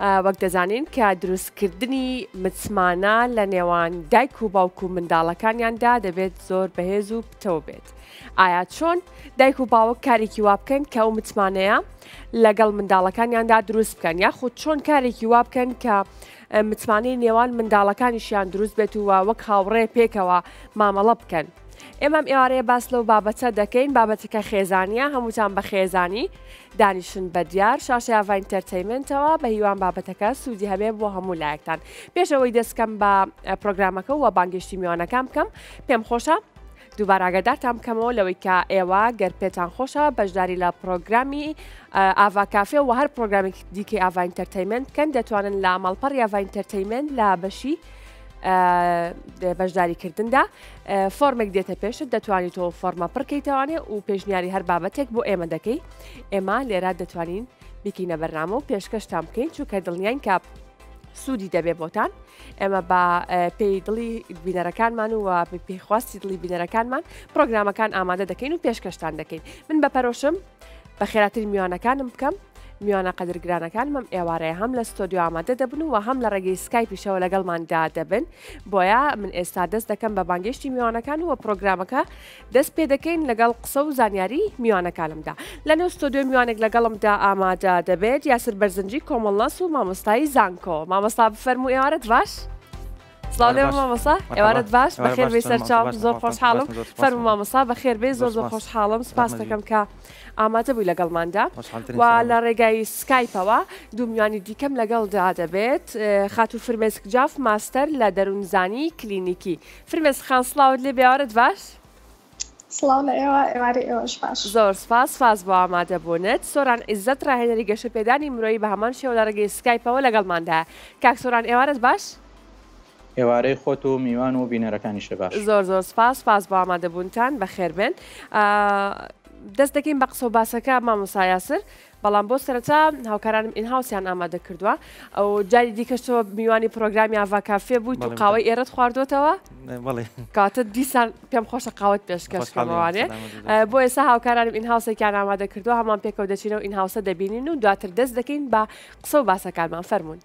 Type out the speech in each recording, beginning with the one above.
وەک دەزانین کە دروستکردنی متسمانە لە نێوان دایک و باوک و منداڵەکانیاندا دەبێت زۆر بەهێز و پتەوە بێت ئایا چۆن دایک و باوک کارێکی وا بکەن کە ئەو متمانەیە لەگەڵ منداڵەکانیاندا دروست بکەن یاخود چۆن کارێکی وا بکەن کە متمانەی نێوان منداڵەکانیشیان دروست بێت و وەک هاوڕێ پێکەوە مامەڵە بکەن ئێمەم ئێوارەیە باس لەو بابەتە دەکەین بابەتەکە خێزانە هەمووتان بە خێزانی دانیشن بە دیار شاشەی ئاڤا ئینتەرتەیمێنتەوە بەهیوام بابەتەکە سوودی هەبێ بۆ هەموو لایەکتان پێش ئەوەی دەستکەم بە پرۆگرامەکە و بانگێشتی میوانەکان بکەم پێم خۆشە دووبارە ئاگادارتان بکەمەوە لەوەی کە ئێوە گەر پێتان خۆشە بەشداری لە پرۆگرامی ئاڤا کافێ و هەر پرۆگرامی دیکەی ئاڤا ئینتەرتەیمنت بکەن دەتوانن لە ماڵپەڕی ئاڤا ئینتەرتەیمنت لە بەشی بەشداریکردندا فۆرمێک دێتە پێشت دەتوانیت تۆ فۆرمە پڕکەیتەوانێ و پێشنیاری هەر بابەتێک بۆ ئێمە دەکەی ئێمە لێرا دەتوانین بیکەینە بەرنامە و پێشکەشتان بکەین چونکە دڵنیان کاپ سوودی دەبێ بۆتان ئێمە بە پێی دڵی بینەرەکانمان و پێخواستی دڵی بینەرەکانمان پرۆگرامەکان ئامادە دەکەین و پێشکەشتان دەکەین من بە پەرۆشم بە خێراتری میوانەکانم بکەم میوانە قەدرگرانەکانمم ئێوارەیە هەم لە ستۆدیو ئامادە دەبن و هەم لە ڕێگەی سکای پیشەوە لەگەڵماندا دەبن بۆیە من ئێستا دەست دەکەم بە بانگەشتی میوانەکان و پرۆگرامەکە دەست پێ دەکەین لەگەڵ قسە و زانیاری میوانەکانمدا لە نێو ستۆدیو میوانێک لەگەڵمدا ئامادە دەبێت یاسر بەرزنجی کۆمەڵناس و مامۆستایی زانکۆ مامۆستا بفەرمو ئێوارەت ڕاش. سڵاو لێ مامۆسا ئێوارەت باش بەخێر بێ سەرچاو زۆر خۆشحاڵم فەرمو مامۆسا بەخێر بێ زۆر زۆر خۆشحاڵم سپاس دەکەم کە ئامادە بووی لەگەڵماندا و لە ڕێگای سکایپەوە دوو میوانی دیکەم لەگەڵدا دەبێت خاتو فرمێسک جاف ماستەر لە دەروونزانی کلینیکی فرمێس خان سڵاوت لێ بێوارەت باش سڵاو لە ئێوە، ئێوارەی ئێوەش باش. زۆر سپاس، سپاس بۆ ئامادەبوونت. سۆران عیزەت، راهێنەری گەشەپێدانی مرۆیی بە هەمان شێوە لە رێگەی سکایپەوە لەگەڵماندایە. کاک سۆران ئێوارەت باش. ئێوارەی خۆت و میوان و بینەرەکانیشت باش. زۆر زۆر سپاس، سپاس بۆ ئامادەبوونتان. بەخێربێن. دەست دەکەین بە قسە و باسەکە مامۆستا یاسر. بەڵام بۆ سەرەتا هاوکارانم ئینهاوسیان ئامادە کردووە ئەو جاری دیکەش تۆ میوانی پرۆگرامی ئاڤا کافێ بوویت و بەڵێ، قاوەی بەڵێ. ئێرەت خواردووەتەوە بەڵێ کاتە دیسان پێم خۆشە قاوەت پێشکەش خۆشحاڵ بکەم بووم ئەوانێ سەلامت بێت بەس. بۆ ئێستا هاوکارانم ئینهاوسێکیان ئامادە کردووە هەمووان پێکەوە دەچینەوە ئینهاوسە دەبینین و دواتر دەست دەکەین بە قسە و باسەکانمان فەرموون.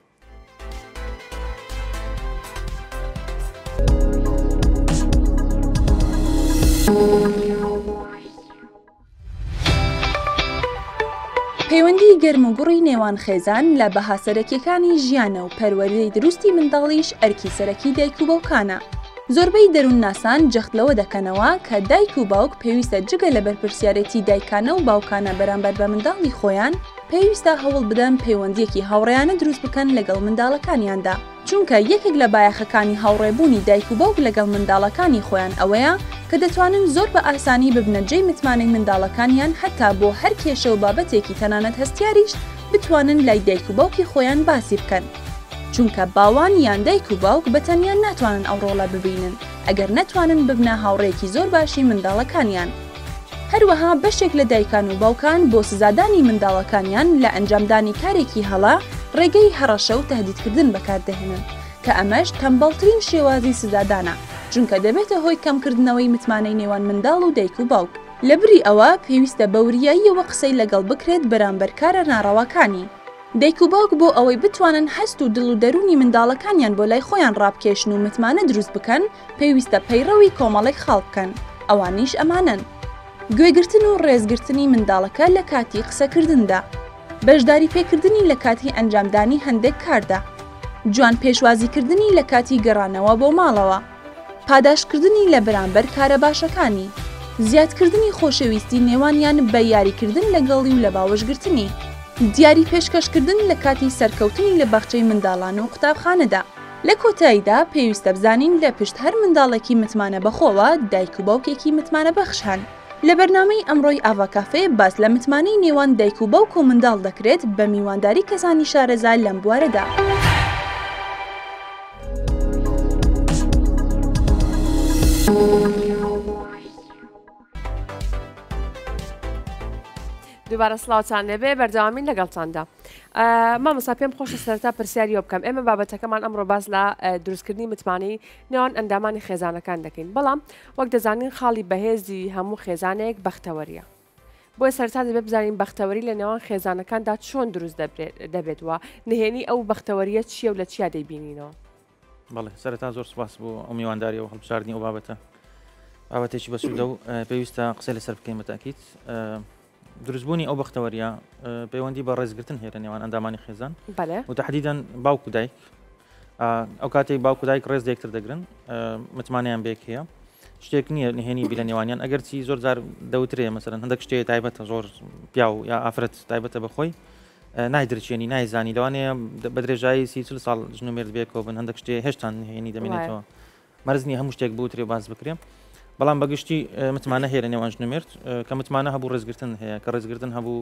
پەیوەندی گەرم و گوڕی نێوان خێزان لە بەها سەرەکیەکانی ژیانە و پەروەردەی دروستی منداڵیش ئەرکی سەرەکی دایک و بەوکانە. زۆربەی دەروون ناسان جەخت لەوە دەکەنەوە کە دایک و باوک پێویستە جگە لە بەرپرسیارێتی دایکانە و باوکانە بەرامبەر بە منداڵی خۆیان، پێویستە هەوڵ بدەن پەیوەندییەکی هاوڕێیانە دروست بکەن لەگەڵ منداڵەکانیاندا، چونکە یەکێک لە بایەخەکانی هاوڕێبوونی دایک و باوک لەگەڵ منداڵەکانی خۆیان ئەوەیە کە دەتوانن زۆر بە ئاسانی ببنە جێی متمانەی منداڵەکانیان هەتا بۆ هەر کێشە و بابەتێکی تەنانەت هەستیاریش بتوانن لای دایک و باوکی خۆیان باسی بکەن، چونکە باوان یان دایک و باوک بە تەنیا ناتوانن ئەو ڕۆڵە ببینن ئەگەر نەتوانن ببنە هاوڕێیەکی زۆر باشی منداڵەکانیان. هەروەها بەشێک لە دایکان و باوکان بۆ سزادانی منداڵەکانیان لە ئەنجامدانی کارێکی هەڵە ڕێگەی هەڕەشە و تەهدیدکردن بەکاردەهێنن کە ئەمەش تەمبەڵترین شێوازی سزادانە چونکە دەبێتە هۆی کەمکردنەوەی متمانەی نێوان منداڵ و دایک و باوک. لەبری ئەوە پێویستە بە وریاییەوە قسەی لەگەڵ بکرێت بەرامبەر کارە ناڕەواکانی دایک و باوک بۆ ئەوەی بتوانن هەست و دڵ و دەروونی منداڵەکانیان بۆ لای خۆیان ڕابکێشن و متمانە دروست بکەن، پێویستە پەیڕەوی کۆمەڵێک خاڵ بکەن، ئەوانیش ئەمانەن، گوێگرتن و ڕێزگرتنی منداڵەکە لە کاتی قسەکردندا، بەشداریپێکردنی لە کاتی ئەنجامدانی هەندێک کاردا، جوان پێشوازیکردنی لە کاتی گەڕانەوە بۆ ماڵەوە، پاداشتکردنی لە بەرامبەر کارە باشەکانی، زیادکردنی خۆشەویستی نێوانیان بە یاریکردن لەگەڵی و لەباوەشگرتنی، دیاری پێشکەشکردن لە کاتی سەرکەوتنی لە باخچەی منداڵان و قوتابخانەدا. لە کۆتاییدا پێویستە بزانین لە پشت هەر منداڵێکی متمانە بەخۆوە دایک و باوکێکی متمانە بەخش هەن. لە بەرنامەی ئەمڕۆی ئاڤا کافێ باس لە متمانەی نێوان دایک و باوک و منداڵ دەکرێت بە میوانداری کەسانی شارەزا لەم بوارەدا. دووبارە سلااوان لێبێ بەردەوامین لەگەڵتاندا مامەسا پێم خۆشە سەرتا پرسیاریۆ بکەم ئێمە بابەتەکەمان ئەمڕۆ باز لە دروستکردنی متمانەی نێوان ئەندامانی خێزانەکان دەکەین بەڵام وەک دەزانین خاڵی بەهێزی هەموو خێزانێک بەختەوەریە بۆی سەرتا دەبێ بزانین بەختەوەری لە نێوان خێزانەکاندا چۆن دروست دەبێت وە نهێنی ئەو بەختەوەریە چییە و لە چیا دەیبینینەوە بەڵێ سەرەتا زۆر سپاس بۆ ئەو میوانداریەوە هەڵبژاردنی ئەو بابەتە بابەتێکی بەسوودە و پێویستە قسەی لەسەر بکەین بەتاکیت دروستبوونی ئەو بەختەوەریە پەیوەندی بە ڕێزگرتن هێرە نێوان ئەندامانی خێزان و تهدیدەن باوکو دایک ئەو کاتێک باوکو دایک ڕێز دەێکتر دەگرن متمانیان بێک هەیە شتێک نییە نهێنی بی لە نێوانیان ئەگەرچی زۆر زار دەوترێ مەسەرەن هەندێک شتێ تایبەتە زۆر پیا و یا ئافرەت تایبەتە بەخۆی نایدرچێنی نایزانی لەوانەیە بە درێژایی سی چل ساڵ ژن و مێرد بێ کۆ بن هەندێک شتێ هێشتان نهێنی دەمێنێتەوە مەرزنی هەموو شتێک بوو ترێ باز بکرێن بەڵام بەگشتی متمانە هەیە لە نێوان ژن و مێرد کە متمانە هەبوو ڕێزگرتن هەیە کە ڕێزگرتن هەبوو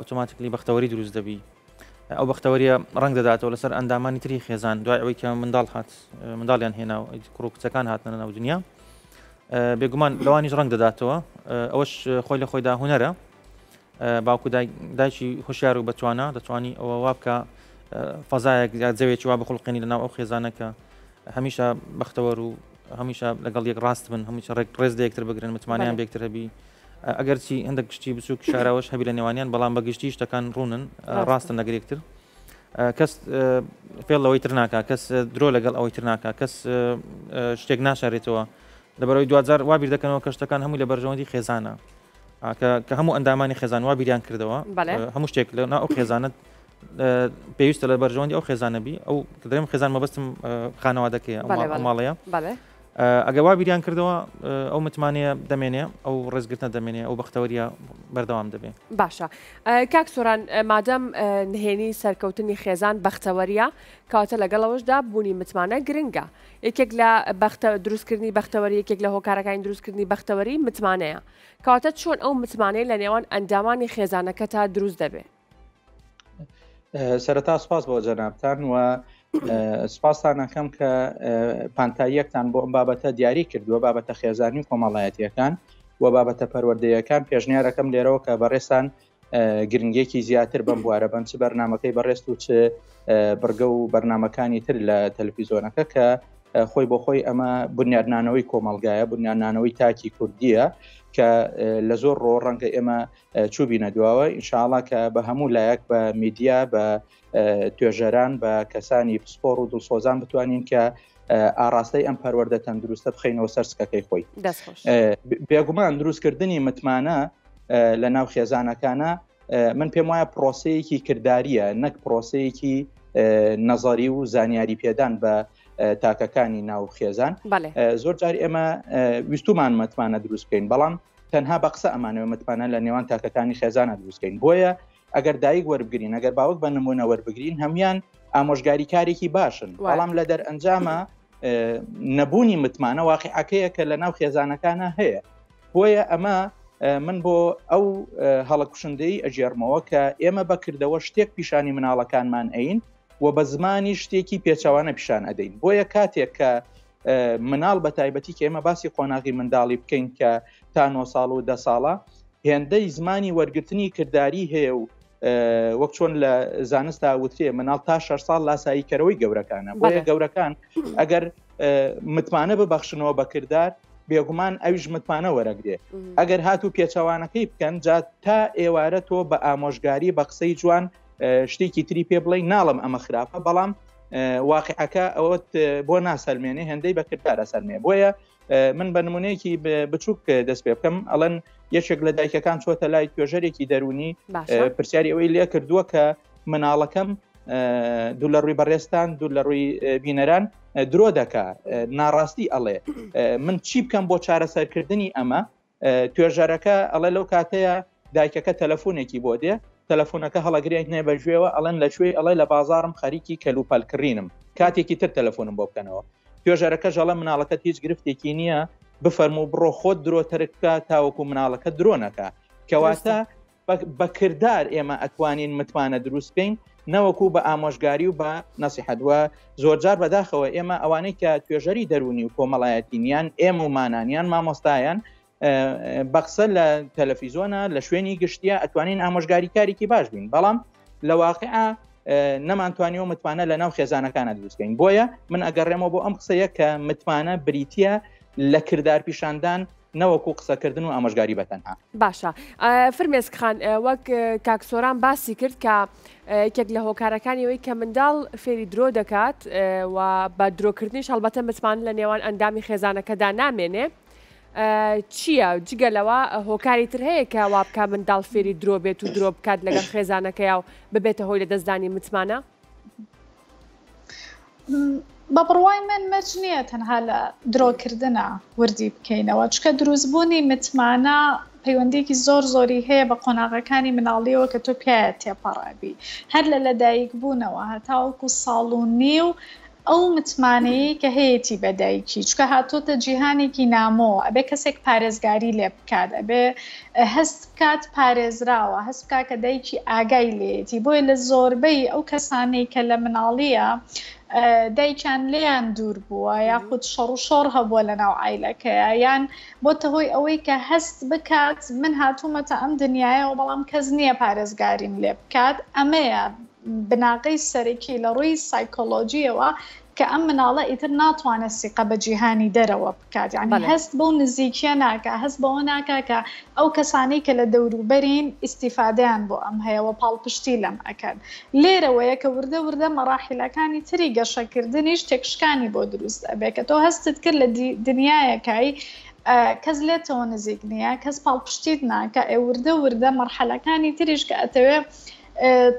ئۆتۆماتیکلی بەختەوەری دروست دەبی ئەو بەختەوەریە ڕنگ دەداتەوە لەسەر ئەندامانی تری خێزان دوای ئەوەی کە منداڵ هات منداڵیان هێنا و کوڕ و کچەکان هاتنە ناو دنیا بێگومان لەوانیش ڕنگ دەداتەوە ئەوەش خۆی لە خۆیدا هوەرە باوک و دایک دایکی هوشیار و بەتوانا دەتوانی ئەوە وا بکە فەزایەک یا جەوێکی وا بخڵقێنی لەناو ئەو خێزانەکە هەمیشە بەختەوەر و هەمیشە لەگەڵ یەک ڕاست بن هەمیشە ڕێک ڕێز لە یەکتر بگرن متمانیان بە یەکتر هەبی ئەگەر چی هەندێک گشتی بچووک شاراوەش هەبی لە نێوانیان بەڵام بە گشتی شتەکان ڕوونن ڕاستن لەگەر یەکتر کەس فێڵ لەوەی تر ناکە کەس درۆ لەگەڵ ئەوەی تر ناکە کەس شتێک ناشارێتەوە لەبەرەوەی دوجار وابیر دەکەنەوە کە شتەکان هەمووی لە بەرژەوەندی خێزانە کە کە هەموو ئەندامانی خێزان وا بیریان کردەوە بەڵێ. اه، هەموو شتێک لە نا ئەو خێزانت اه، پێویستە لە بەرژەوەندی ئەو خێزانەبی ئەو کە دەڵێم خێزان مەبەستم اه، خانەوادەکەیە ئەو بەڵێ، ماڵ- بەڵێ. ئەو ماڵەیە بەڵێ اه، ئەگەر وا بیریان کردەوە اه، ئەو متمانەیە دەمێنێ ئەو ڕێزگرتنە دەمێنێ ئەو بەختەوەریە بەردەوام دەبێ باشە اه، کاک سۆران اه، مادام اه، نهێنی سەرکەوتنی خێزان بەختەوەریە کەواتە لەگەڵ ئەوەشدا بوونی متمانە گرنگە یەکێک لە بەختە دروستکردنی بەختەوەری یەکێک لە هۆکارەکانی دروستکردنی بەختەوەری متمانەیە کەواتە چۆن ئەو متمانەی لە نێوان ئەندامانی خێزانەکە تا دروست دەبێ سەرەتا سپاس بۆ جەنابان و سپاستان نەکەم کە پانتاییەکتان بۆ ئەم بابەتە دیاری کردووە بابەتە خێزانی و کۆمەڵایەتیەکان و بابەتە پەروەردەیەکان پێشنیارەکەم لێرەوە کە بەڕێسان گرنگێکی زیاتر بم بوارە بن چ بەرنمەکەی بەڕێست و چ بڕگە و بەرنمەکانی تر لە تەلفیزۆنەکە کە خۆی بۆ خۆی ئەمە بنیادنانەوەی کۆمەلگایە بنیاننانەوەی تاکی کوردیە کە لە زۆر ڕۆ ڕەنگە ئێمە چوبینە دواوە ئینشاءڵا کە بە هەموو لایەک بە میدیا بە توێژەران بە کەسانی پسپۆڕ و دڵسۆزان بتوانین کە ئاراستەی ئەم پەروەەردە تەندروستە بخینەوە سەر سکەکەی خۆی بێگومان دروستکردنی متمانە لە ناو خێزانەکانە من پێم وایە پرۆسەیەکی کردداریە نەک پرۆسەیەکی نەزاری و زانیاری پێدان بە تاکەکانی ناو خێزان زۆر جار ئێمە ویستومان متمانە دروستکەین بەڵام تەنها بە قسە ئەمانەوە متمانە لە نێوان تاکەکانی خێزانە دروستکەین بۆیە ئەگەر دایک وەربگرین ئەگەر باوک بە نمونە وەربگرین هەمان ئامۆژگاری کارێکی باشن بەڵام لە دەرئەنجامە نەبوونی متمانە واقعەکەیە کە لە ناو خێزانەکانە هەیە بۆیە ئەمە من بۆ ئەو هەڵە کوشندەی ئەجێرمەوە کە ئێمە بەکردەوە شتێک پیشانی مناڵەکانمان ئەین و بە زمانی شتێکی پێچوانە پیشان ئەدەین بۆیە کاتێک کە مناڵ بە تایبەتی کە ئێمە باسی قۆناغی منداڵی بکەین کە تا نۆ ساڵ و دە ساڵە هێندەی زمانی وەرگرتنی کردداری هەیە و وەک چۆن لە زانستا وترێ مناڵ تا شش ساڵ لاسایی کەرەوەی گەورەکانە بۆیە گەورەکان ئەگەر متمانە ببەخشنەوە بەکردار بێگومان ئەویش متمانە وەرەگرێ ئەگەر هات و پێچەوانەکەی بکەن جا تا ئێوارە تۆ بە ئامۆژگاری بە قسەی جوان شتێکی تری پێ بڵێ ناڵم ئەمە خراپە بەڵام واقعەکە ئەوەت بۆ ناسەلمێنێ هەندەی بەکردارە سەرمێ بۆیە من بە نمونەیەکی بچووک دەست پێ بکەم ئەڵەن یەکێک لە دایکەکان چۆتە لای توێژەرێکی دەرونی پرسیاری ئەوەی لێ کردووە کە مناڵەکەم دوو لە ڕووی بەڕێستان دوو لە ڕووی بینەران درۆ دەکا ناڕاستی ئەڵێ من چی بکەم بۆ چارەسەرکردنی ئەمە توێژەرەکە ئەڵێ لەو کاتەیە دایکەکە تەلەفۆنێکی بۆ دێ تەلەفۆنەکە هەڵەگرێک نێ بە گوێوە ئەڵەن لە شوێ ئەڵێ لە بازارم خەریکی کەلوپەلکڕینم کاتێکی تر تەلەفۆنم بۆ بکەنەوە توێژەرەکە ژەڵە مناڵەکەت هیچ گرفتێکی نییە بفەرمو بڕۆ خۆت درۆ تەرککە تاوەکو مناڵەکە درۆنەکە کەواتە بە کردار ئێمە ئەتوانین متمانە دروست بکەین نەوەکو بە ئامۆژگاری و بە نەسیحەدووە زۆرجار بەداخەوە ئێمە ئەوانەی کە توێژەری دەرونی و کۆمەڵایەتینیان ئێمە و مانانیان مامۆستایان بەقسە لە تەلەفیزۆنە لە شوێنی گشتیە ئەتوانین ئامۆژگاریکارێکی باش بین بەڵام لە واقعە نەمانتوانی و متمانە لە ناو خێزانەکانە دروستکەین بۆیە من ئەگەڕێمەوە بۆ ئەم قسەیە کە متمانە بریتە لە کردار پیشاندان نەوەکو قسەکردن و ئامۆژگاری بەتەنها. باشە فرمێسک خان وەک کاک سۆران باسی کرد کە یەکێک لە هۆکارەکانی ئەوەی کە منداڵ فێری درۆ دەکات و بە درۆکردنیش هەڵبەتە متمان لە نێوان ئەندامی خێزانەکەدا نامێنێ چییە جگە لەوە هۆکاری تر هەیە کە وا بکە منداڵ فێری درۆ بێت و درۆ بکات لەگەڵ خێزانەکەی و ببێتە هۆی لە دەستدانی متمانە بە بڕوای من مەرج نییە تەنها لە درۆکردە وردی بکەینەوە چکە دروستبوونی متمانە پەیوەندێکی زۆر زۆری هەیە بە قۆناغەکانی مناڵیەوە کە تۆ پیاە تێپەڕابی هەر لە لەدایک بوونەوە هەتاوەکو ساڵ و نی و ئەو متمانەیە کە هەیەی بەدایکی چکە هاتۆتە جیهانێکی نامۆ ئەبێ کەسێک پارێزگاری لێ بکات ئەبێ هەست کات پارێزراوە هەست بکا کە دایکی ئاگای لێیەتی بۆیە لە زۆربەی ئەو کەسانەی کە لە مناڵیە دایکیان لێیان دوور بووە یاخود شەڕ و شۆڕ هەبووە لە ناو ئایلەکەیە یان بۆتە هۆی ئەوەی کە هەست بکات من هاتوومەتە ئەم دنیاەوە بەڵام کەس نییە پارێزگاریم لێ بکات ئەمەیە بناغەی سەرەکی لە ڕووی سایکۆلۆژییەوە کە ئەم مناڵە ئیتر ناتوانێت سیقە بە جیهانی دەرەوە بکات یعنی هەست بەو نزیکیە ناکە هەست بەوە ناکە کە ئەو کەسانەی کە لە دەوروبەرین ئیسیفادیان بۆ ئەم هەیە و پاڵپشتی لەم ئەکەن لێرەوەیە کە وردە وردە مەڕاحیلەکانی تری گەشەکردنیش تێکشکانی بۆ دروست ئەبێ کە تۆ هەستت کرد لە دنیایەکای کەس لێتەوە نزیک نییە کەس پاڵپشتیت ناکە ئێ وردە وردە مەرحەلەکانی تریش کە ئەتەوێ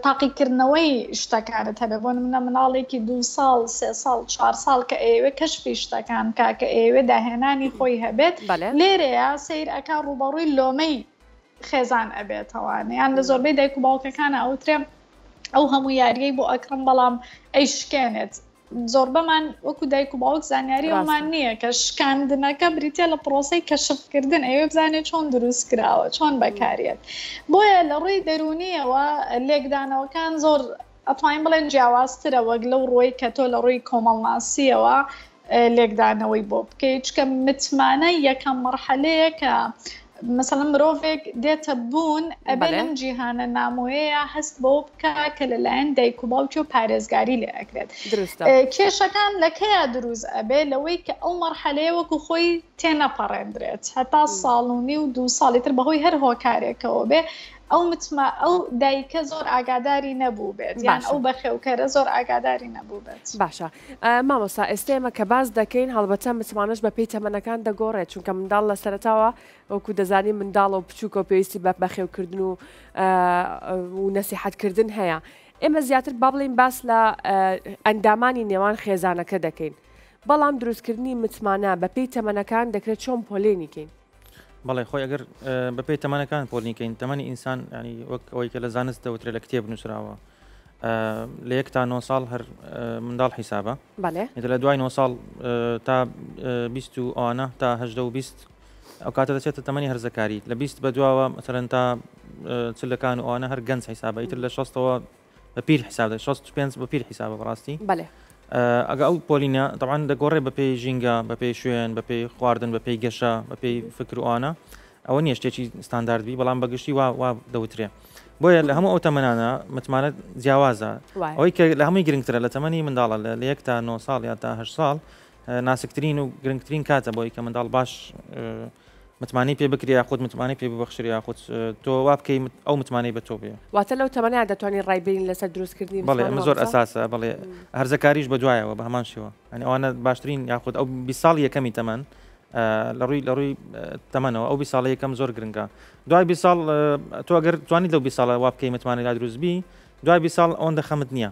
تاقیکردنەوەی شتەکانت هەبێ بۆ نمونە مناڵێکی دو ساڵ سێ ساڵ چوار ساڵ کە ئەیەوێ کەشفی شتەکان کا کە ئەیەوێ داهێنانی خۆی هەبێت لێرەیە سیر ئەک ڕوبەڕووی لۆمەی خێزان ئەبێتەوەوانە یان لە زۆربەی دایک و باوکەکانە ئەوترێم ئەو هەموو یاریەی بۆ ئەکڕم بەڵام ئەی شکێنێت زۆربەمان وەکو دایک و باوک زانیاری ئەومان نییە کە شکاندنەکە بریتە لە پرۆسی کەشفکردن ئەوێ بزانێت چۆن دروست کراوە چۆن بەکارێت بۆیە لە ڕووی دەرونیەوە لێکدانەوەکان زۆر ئەتوانین بڵێن جیاوازترە وەک لەو ڕۆی کە تۆ لە ڕووی کۆمەڵناسیەوە لێکدانەوەی بۆ بکەیت چکە متمانە یەکەم مەرحەلەیە کە مەسەڵەن مرۆڤێک دێتە بوون ئەبێ لەم جیهانە نامۆیەیە هەست بەوە بکە کە لەلایەن دایک و باوکی و پارێزگاری لێ ئەکرێت کێشەکان لەکەیا دروست ئەبێ لەوەی کە ئەو مەرحەلەیە وەکو خۆی تێنەپەڕێندرێت هەتا ساڵونی و دوو ساڵی تر بەهۆی هەر هۆکارێکەوە بێ ئەو متما ئەو دایکە زۆر ئاگاداری نەبوو بێت یان ئەو بەخێوکەرە زۆر ئاگاداری نەبوو بێت باشە مامۆستا ئێستا ئێمە کە باز دەکەین هەڵبەتە متمانش بە پێی تەمەنەکان دەگۆڕێت چونکە منداڵ لە سەرتاوە وەکو دەزانی منداڵ و بچووکە و پێویستی بە بەخێوکردن و و نەسیحەتکردن هەیە ئێمە زیاتر با بڵین باس لە ئەندامانی نێوان خێزانەکە دەکەین بەڵام دروستکردنی متمانە بە پێی تەمەنەکان دەکرێت چۆن پۆلێنیکەین بەڵێ خۆی ئەگەر بەپێی تەمەنەکان پۆلنیکەین تەمەنی ئینسان ینی وەک ئەوەی کە لە زانست دەوترێت لە کتێب نووسراوە لە یەک تا نۆ ساڵ هەر منداڵ حیسابە لە دوای نۆ ساڵ تا بیست و ئەوانە تا هەدە و بیست ئەو کاتە دەچێتە تەمەنی هەرزەکاری لە بیست بە دواوە مەسەرەن تا چلەکان ئەوانە هەر گەنج حیسابە ئیتر لە شەستەوە بە پیر حیساب دەکرێت شەست و پێنج بە پیر حیسابە بەڕاستی بەێ ئەگە ئەو پۆلینە دەوان دەگۆڕێ بەپی ژینگە بەپی شوێن بەپی خواردن بەپی گەشە بەپی فکروانە ئەوە نیە شتێکی ستاندارد بی بەڵام بەگشتی وا وا دەوترێ بۆیە لە هەموو ئەو تەمەنانە متمانە جیاوازە ئەوەی کە لە هەمووی گرنگترە لە تەمەنی منداڵە لە لە یەک تا نۆ ساڵ یا تاهه ساڵ ناسکترین و گرنگترین کاتە بۆی کە منداڵ باش متمانەی پێ بکرێ یاخود متمانەی پێ ببەخشێ یاخود تۆ وا بکەی ئەو متمانەی بە تۆ بێ واتە لەو تەمەنەیە دەتوانین ڕای بینین لەسەر دروستکردنی بەڵێ متمانە ئەمە زۆر مامۆستا ئەساسە بەڵێ هەرزەکاریش بە دوایەوە بە هەمان شێوە یعنی ئەوانە باشترین یاخود ئەو بیست ساڵی یەکەمی تەمەن ئە، لە ڕووی لە ڕووی ئە، تەمەنەوە ئەو بیست ساڵە یەکەم زۆر گرنگە دوای بیست ساڵ ئە، تۆ گەر توانیت لەو بیست ساڵە وا بکەی متمانەی لا دروست بی دوای بیست ساڵ ئەوەندە خەمت نییە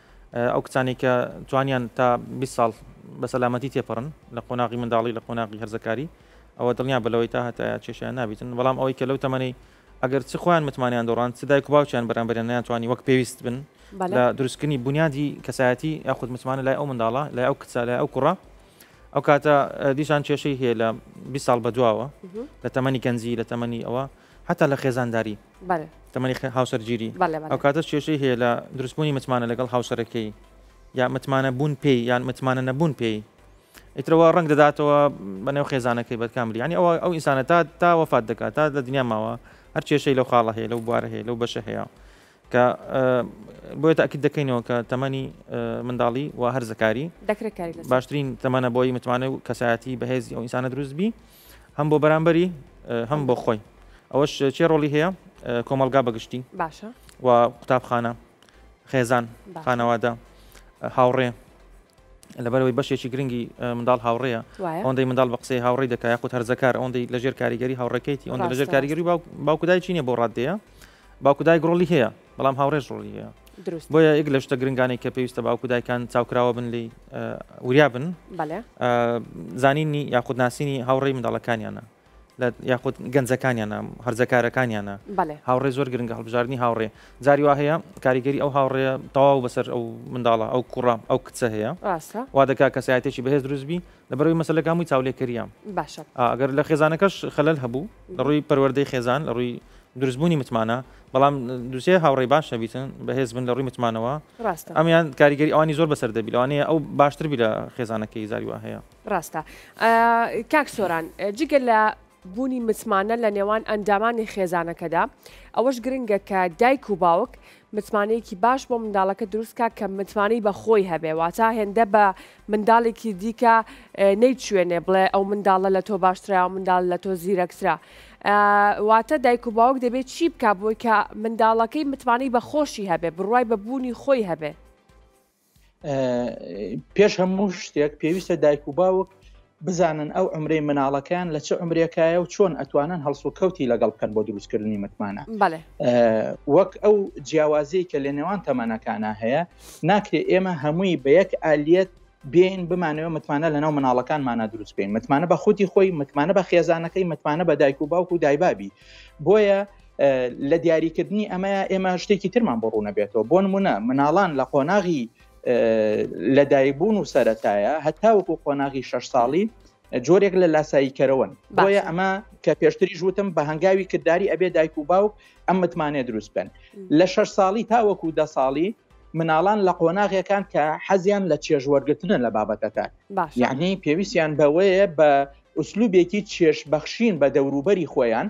ئەو کچانەی کە توانیان تا بیست ساڵ بە سەلامەتی تێپەڕن لە قۆناغی منداڵی لە قۆناغی هەرزەکاری ئەوە دڵنیا بە لەوەی تا هەتایە کێشیان نابیتن بەڵام ئەوەی کە لەو تەمەەی ئەگەر چ خۆیان متمانیان دۆڕان چ دایک و باوکیان بەرامبەریان ناتوانانی وەک پێویست بن بەڵێ لە دروستکردنی بنیادی کەسایەتی یاخود متمانە لای ئەو منداڵە لای ئەو کچە لای ئەو کوڕە ئەو کاتە ئە، دیسان کێشەی هەیە لە بیست ساڵ بەدواوە مهم. لە تەمەنی گەنجی لە تەمەنی ئەوە حتا لە خێزانداری بەلێ. تەمەنی خێ هاوسەرگیری. بەلێ بەلێ. ئەوکاتەش کێشەی هەیە لە دروست بوونی متمانە لەگەڵ هاوسەرەکەی یا متمانە بوون پێی یان متمانە نەبوون پێی ئیترەوە ڕەنگ دەداتەوە بە نێو خێزانەکەی بەرکاملی یعنی ئەوە ئەو ئینسانە تا تا وەفات دەکات تا لە دنیا ماوە هەر کێشەی لەو خاڵە هەیە لەو بوارە هەیە لەو بەشە هەیە کە بۆیە تاکیت دەکەینەوە کە تەمەنی منداڵی و هەرزەکاری باشترین تەمەە بۆی متمانە و کەسایەتی بەهێزی ئەو ئینسانە دروست بی هەم بۆ بەرامبەری هەم بۆ خۆی ئەوەش چێ ڕۆڵی هەیە کۆمەلگا بەگشتی باشە و قوتابخانە خێزان خانەوادە هاوڕێ لەبەرەوەی بەشێکی گرنگی منداڵ هاوڕەیە ئەوەندەی منداڵ بە قسەی هاوڕی دەکە یاخود هەرزەکار ئەوەندەی لەژێر کاریگەری هاوڕەکەیتی ئەوەندە لەژێر کاریگەری باوکدای چینە بۆ ڕاددەیە باوکدای گڕۆلی هەیە بەڵام هاوڕێش ڕۆڵی هەیە دروست بۆیە یەک لە شتە گرنگانەی کە پێویستە باوکو دایکان چاوکراوە بن لی وریا بن زانینی یاخود ناسینی هاوڕێی منداڵەکانیانە لە یاخود گەنجەکانیانە هەرزەکارەکانیانە هاوڕێ زۆر گرنگ هەڵبژاردننی هاوڕێ جاری وا هەیە کاریگەری ئەو هاوڕێ تەواو بەسەر ئەو منداڵە ئەو کوڕە ئەو کچە هەیە وا دەکا کەسایەتێکی بەهێز دروستبی لە بەرەوەی مەسلەکەمووی چاولێکەریە باشە ئەگەر لە خێزانەکەش خەلەل هەبوو لە ڕووی پەروەەردەی خێزان لە ڕووی دروستبوونی متمانە بەڵام دووسێ هاوڕێی باش هەبیتن بەهێز بن لە ڕووی متمانەوە ڕاستە ئەمیان کاریگەری ئەوانی زۆر بەسەر دەبی لەوانەیە ئەو باشتر بی لە خێزانەکەی زاری وا هەیە ڕاستە کاک سۆران جگە لە بوونی متمانە لە نێوان ئەندامانی خێزانەکەدا ئەوەش گرنگە کە دایک و باوک متمانەیەکی باش بۆ منداڵەکە دروستکە کە متمانەی بە خۆی هەبێ واتا هێندە بە منداڵێکی دیکە نەیچوێنێ بڵێ ئەو منداڵە لە تۆ باشترە ئەو منداڵ لە تۆ زیرەکترە واتە دایک و باوک دەبێت چی بک بۆی کە منداڵەکەی متمانەی بە خۆشی هەبێ بڕوای بە بوونی خۆی هەبێ پێش هەموو شتێک پێویستە دایک و باوک بزانن ئەو عومرەی مناڵەکەیان لە چ عومرێکایە و چۆن ئەتوانن هەڵسوکەوتی لەگەڵ بکەن بۆ دروستکردنی متمانە وەک ئەو جیاوازی کە لە نێوان تەمەنەکانە هەیە ناکرێت ئێمە هەمووی بە یەک ئالیەت بێن بمانەوە متمانە لەناو مناڵەکانمانە دروست بکەین متمانە بە خودی خۆی متمانە بە خێزانەکەی متمانە بە دایک و باوک و دایبابی بۆیە لە دیاریکردنی ئەمە ئێمە شتێکی ترمان بۆ ڕوونە بێتەوە بۆ نمونە مناڵان لە قۆناغی لە دایبوون و سەتایە هەتا وەکو قۆناغی شش ساڵی جۆرێک لە لاسایی کەرەوەن بۆیە ئەمە کە پێشتری ژوتم بە هەنگاوی کردداری ئەبێ دایک و باوک ئەم متمانێ دروست بن لە شش ساڵی تا وەکو دە ساڵی مناڵان لە قۆناغەکان کە حەزیان لە چێژوەرگتنە لە بابەتەکە یعنی پێویستیان بەوەیە بە ئوسلوبێکی چێش بەخشین بە دەوروبەری خۆیان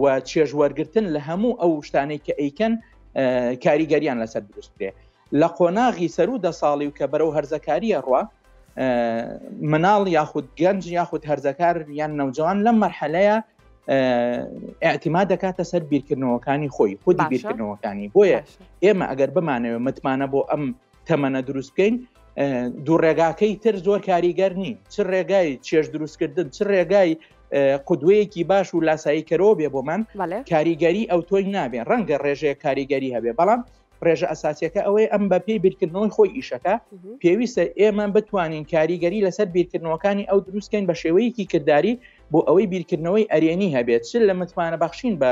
و چێژوەرگتن لە هەموو ئەو شتانەی کە ئەیکەن کاریگەریان لەسەر دروست بێ لە قۆناغی سەرو دە ساڵی و کە بەرەو هەرزەکاریە ڕوە مناڵ یاخود گەنج یاخود هەرزەکار یان نەوجوان لەم مەرحەلەیە ئاعتیما دەکاتە سەر بیرکردنەوەکانی خۆی خودی بیرکردنەوەکانی بۆیە ئێمە ئەگەر بمانەوە متمانە بۆ ئەم تەمەە دروست بکەین دوو ڕێگاکەی تر زۆر کاریگەر نین چ ڕێگای چێش دروستکردن چ ڕێگای قودوەیەکی باش و لاساییکەرەوە بێ بۆمان کاریگەری ئەو تۆی نابێ ڕەنگە ڕێژەیە کاریگەری هەبێ بەڵام ڕێژە ئەساسیەکە ئەوەی ئەم بە پێی بیرکردنەوەی خۆی ئیشەکە پێویستە ئێمە بتوانین کاریگەری لەسەر بیرکردنەوەکانی ئەو دروستکەین بە شێوەیەکی کردداری بۆ ئەوەی بیرکردنەوەی ئەرێنی هەبێت چ لە متمانە بەخشین بە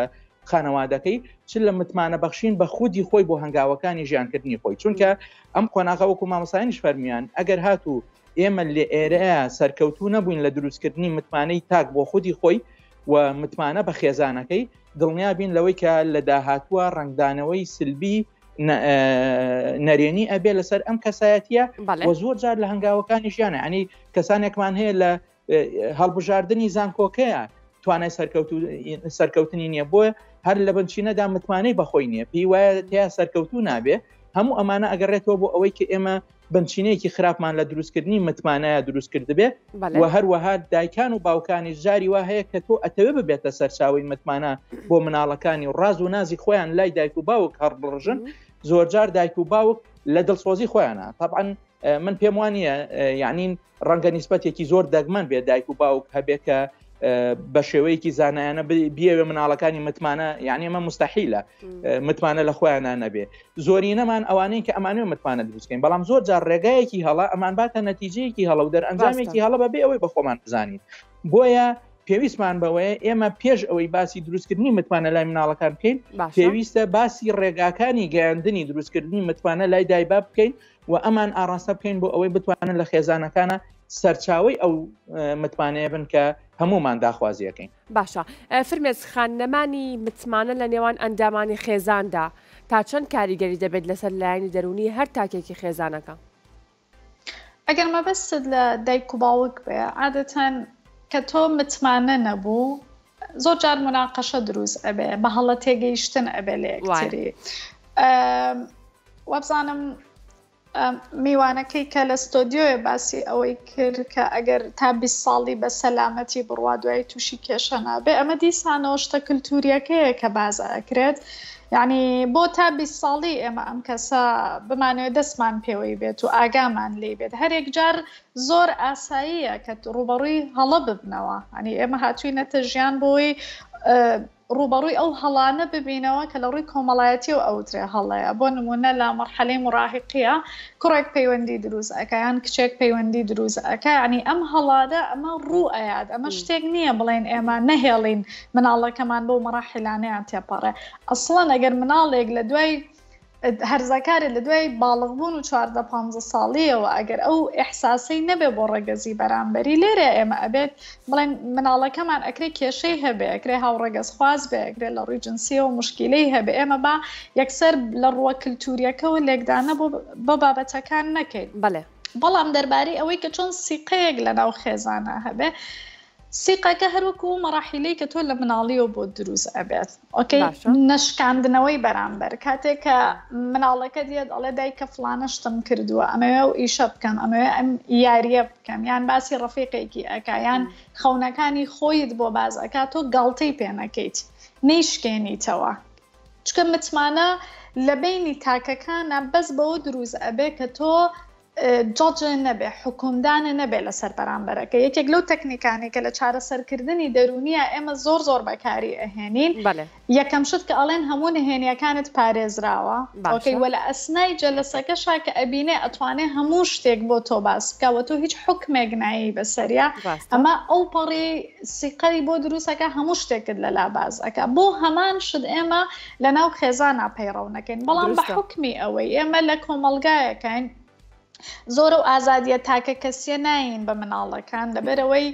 خانەوادەکەی چ لە متمانە بەخشین بە خودی خۆی بۆ هەنگاوەکانی ژیانکردنی خۆی چونکە ئەم قۆناغە وەکو مامەسایانش فەرمیان ئەگەر هاتوو ئێمە لە ئێرەیە سەرکەوتوو نەبووین لە دروستکردنی متمانەی تاک بۆ خودی خۆی و متمانە بە خێزانەکەی دڵنیا بین لەوەی کە لە داهاتووە ڕنگدانەوەی سلبی نەرێنی ئەبێ لەسەر ئەم کەسایەتە و زۆر جار لە هەنگاوەکانی ژیانە ئەنی کەسانێکمان هەیە لە هەڵبژاردننی زانکۆکەیان توانای سەرکەوتنی نییە بۆیە هەر لە بنچینەدا متمانەی بەخۆی نییە پێی وایە تیا سەرکەوتو نابێ هەموو ئەمانە ئەگەڕێتەوە بۆ ئەوەی کە ئێمە بنچینەیەکی خراپمان لە دروستکردنی متمانەیە دروست کردبێ و هەروەها دایکان و باوکانی جاری وا هەیە کە تۆ ئەتەوێ ببێتە سەرچاوی متمانە بۆ مناڵەکانی و ڕاز و نازی خۆیان لای دایک و باوک هەڕ بڕژن زۆرجار دایک و باوک لە دڵسۆزی خۆیانە طبعاً من پێم وانە یعنی ڕەنگە نیسبەتێکی زۆر دەگمەن بێ دایک و باوک هەبێ کە بە شێوەیەکی زانایانە بیاوێ مناڵەکانی متمانە یعنی ئەمە مستحیلە متمانە لە خۆیانە نەبێ زۆری نەمان ئەوانەی کە ئەمانوێ متمانە دروستکەین بەڵام زۆر جار ڕێگایەکی هەڵە ئەمان باتە نەتیجەیەکی هەڵە و دەرئەنجامێکی هەڵە بەبێ ئەوەی بە خۆمان بزانین بۆیە پێویستمان بەوەیە ئێمە پێش ئەوەی باسی دروستکردنی متمانە لای مناڵەکان بکەین پێویستە باسی ڕێگاکانی گەیاندنی دروستکردنی متمانە لای دایبا بکەین و ئەمان ئاڕاستە بکەین بۆ ئەوەی بتوانن لە خێزانەکانە سەرچاوی ئەو متمانەیە بن کە هەمومان داخوازیەکەین باشە فرمێز خان نەمانی متمانە لە نێوان ئەندامانی خێزاندا تا چەند کاریگەری دەبێت لەسەر لایەنی دەرونی هەر تاکێکی خێزانەکە ئەگەر مەبەستت لە دایک و باوک بێ عادەتەن کە تۆ متمانە نەبوو زۆر جار مناقەشە دروست ئەبێ بە هەڵە تێگەیشتن ئەبێ لە یەکتری وابزانم میوانەکەی کە لە ستۆدیۆیە باسی ئەوەی کرد کە ئەگەر تا 20 ساڵی بە سەلامەتی بڕوا دوای تووشی کێشە نابێ ئەمە دیسانەوە شتە کللتوریەکەیە کە بازە ئەکرێت یعنی بۆ تا 20 ساڵی ئێمە ئەم کەسە بمانوێت دەستمان پێوەی بێت و ئاگامان لی بێت هەرێک جار زۆر ئاساییە کە ڕوبەڕووی هەڵە ببنەوە ئەنی ئێمە هاتووی نەتە ژیان بۆی ڕووبەڕووی ئەو هەڵانە ببینەوە کە لە ڕووی کۆمەڵایەتییەوە ئەوترێ هەڵەیە، بۆ نموونە لە مەرحەلەی موراهیقییە کوڕێک پەیوەندی دروست ئەکا یان کچێک پەیوەندی دروست ئەکا، یانی ئەم هەڵانە ئەمە ڕوو ئەیات، ئەمە شتێک نییە بڵێین ئێمە نەهێڵین مناڵەکەمان بەو مەراحیلانەیان تێپەڕێ، ئەسڵەن ئەگەر مناڵێک لە دوای هەرزەکارێ لە دوای باڵغبوون و چواردە پانزە ساڵییەوە ئەگەر ئەو ئیحساسەی نەبێ بۆ ڕەگەزی بەرامبەری لێرەیە ئێمە ئەبێت بڵێن مناڵەکەمان ئەکرێ کێشەی هەبێ ئەکرێ هاوڕەگەزخواز بێ ئەکرێ لە ڕووی جنسیەوە مشکیلەی هەبێ ئێمە با یەکسەر لە ڕووە کلتوریەکەوە لێکدانە بۆ بە بابەتەکان نەکەین بەڵێ بەڵام دەربارەی ئەوەی کە چۆن سیقەیەک لەناو خێزانە هەبێ سیقەکە هەر وەکو ئەو مەڕاحیلەی کە تۆ لە مناڵیەوە بۆت دروست ئەبێت ئۆکەی باشە نەشکاندنەوەی بەرامبەر کاتێک کە مناڵەکەت یەت ئەڵێ دایکە فڵانە شتم کردووە ئەمەوێ ئەو ئیشە بکەم ئەمەوێ ئەم یاریە بکەم یان باسی ڕەفیقێکی ئەکا یان خەونەکانی خۆیت بۆ باز ئەکا تۆ گاڵتەی پێ نەکەیت نەیشکێنیتەوە چکە متمانە لە بینی تاکەکانە بەس بەوە دروست ئەبێ کە تۆ جەڵجێ نەبێ، حوکمدانێ نەبێ لەسەر بەرامبەرەکە، یەکێک لەو تەکنیکانەی کە لە چارەسەرکردنی دەروونییە ئێمە زۆر زۆر بەکاری ئەهێنین، یەکەم شت کە ئەڵێن هەموو نهێنییەکانت پارێزراوە، ئۆکەی، وە لە ئەسنای جەلەسەکەشا کە ئەبینێ ئەتوانێ هەموو شتێک بۆ تۆ باس بکا، وە تۆ هیچ حوکمێک نایەی بەسەریا، ئەمە ئەوپەڕی سیقەی بۆ دروست ئەکا هەموو شتێکت لەلا باس ئەکا، بۆ هەمان شت ئێمە لەناو خێزانا پەیڕەو نەکەین بەڵام بە حوکمی ئەوەی ئێمە لە کۆمەڵگایەکەین زۆر و ئازادیە تاکە کەسیە ناین بە مناڵەکان لەبەرەوەی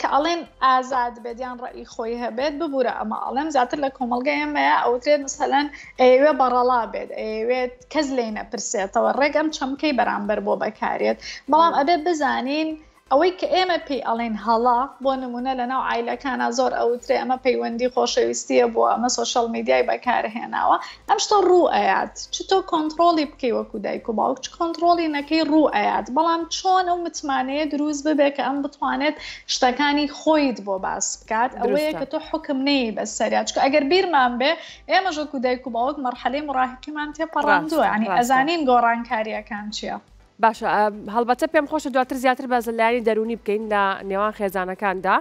کە ئەڵێن ئازاد بێت یان ڕێی خۆی هەبێت ببوورە ئەمە ئەڵێم زیاتر لە کۆمەلگە ئێمەیە ئەوترێت مسەلەن ئەوێ بەڕەڵا بێت ئەوێت کەس لی نەپرسێتەوە ڕێگەم چەمکەی بەرامبەر بۆ بەکارێت بەڵام ئەبێت بزانین ئەوەی کە ئێمە پێی ئەڵێین هەڵە، بۆ نموونە لەناو عایلەکانا زۆر ئەوترێ ئەمە پەیوەندی خۆشەویستییە بووە، ئەمە سۆشیال میدیای بەکارهێناوە، ئەم شتە ڕوو ئەیات، چ تۆ کۆنتڕۆڵی بکەی وەکو دایک و باوک، چ کۆنتڕۆڵی نەکەی ڕوو ئەیات، بەڵام چۆن ئەو متمانەیە دروست ببێ کە ئەم بتوانێت شتەکانی خۆیت بۆ باس بکات، ئەوەیە کە تۆ حوکم نەیەی بەسەریا، چونکە ئەگەر بیرمان بێ ئێمەش وەکو دایک و باوک مەرحەلەی مراهیقیمان تێپەڕاندووە، یانی ئەزانین گۆڕانکارییەکان چییە. باشە هەڵبەتە پێم خۆشە دواتر زیاتر باز لە لایانی دەرونی بکەین لە نێوان خێزانەکاندا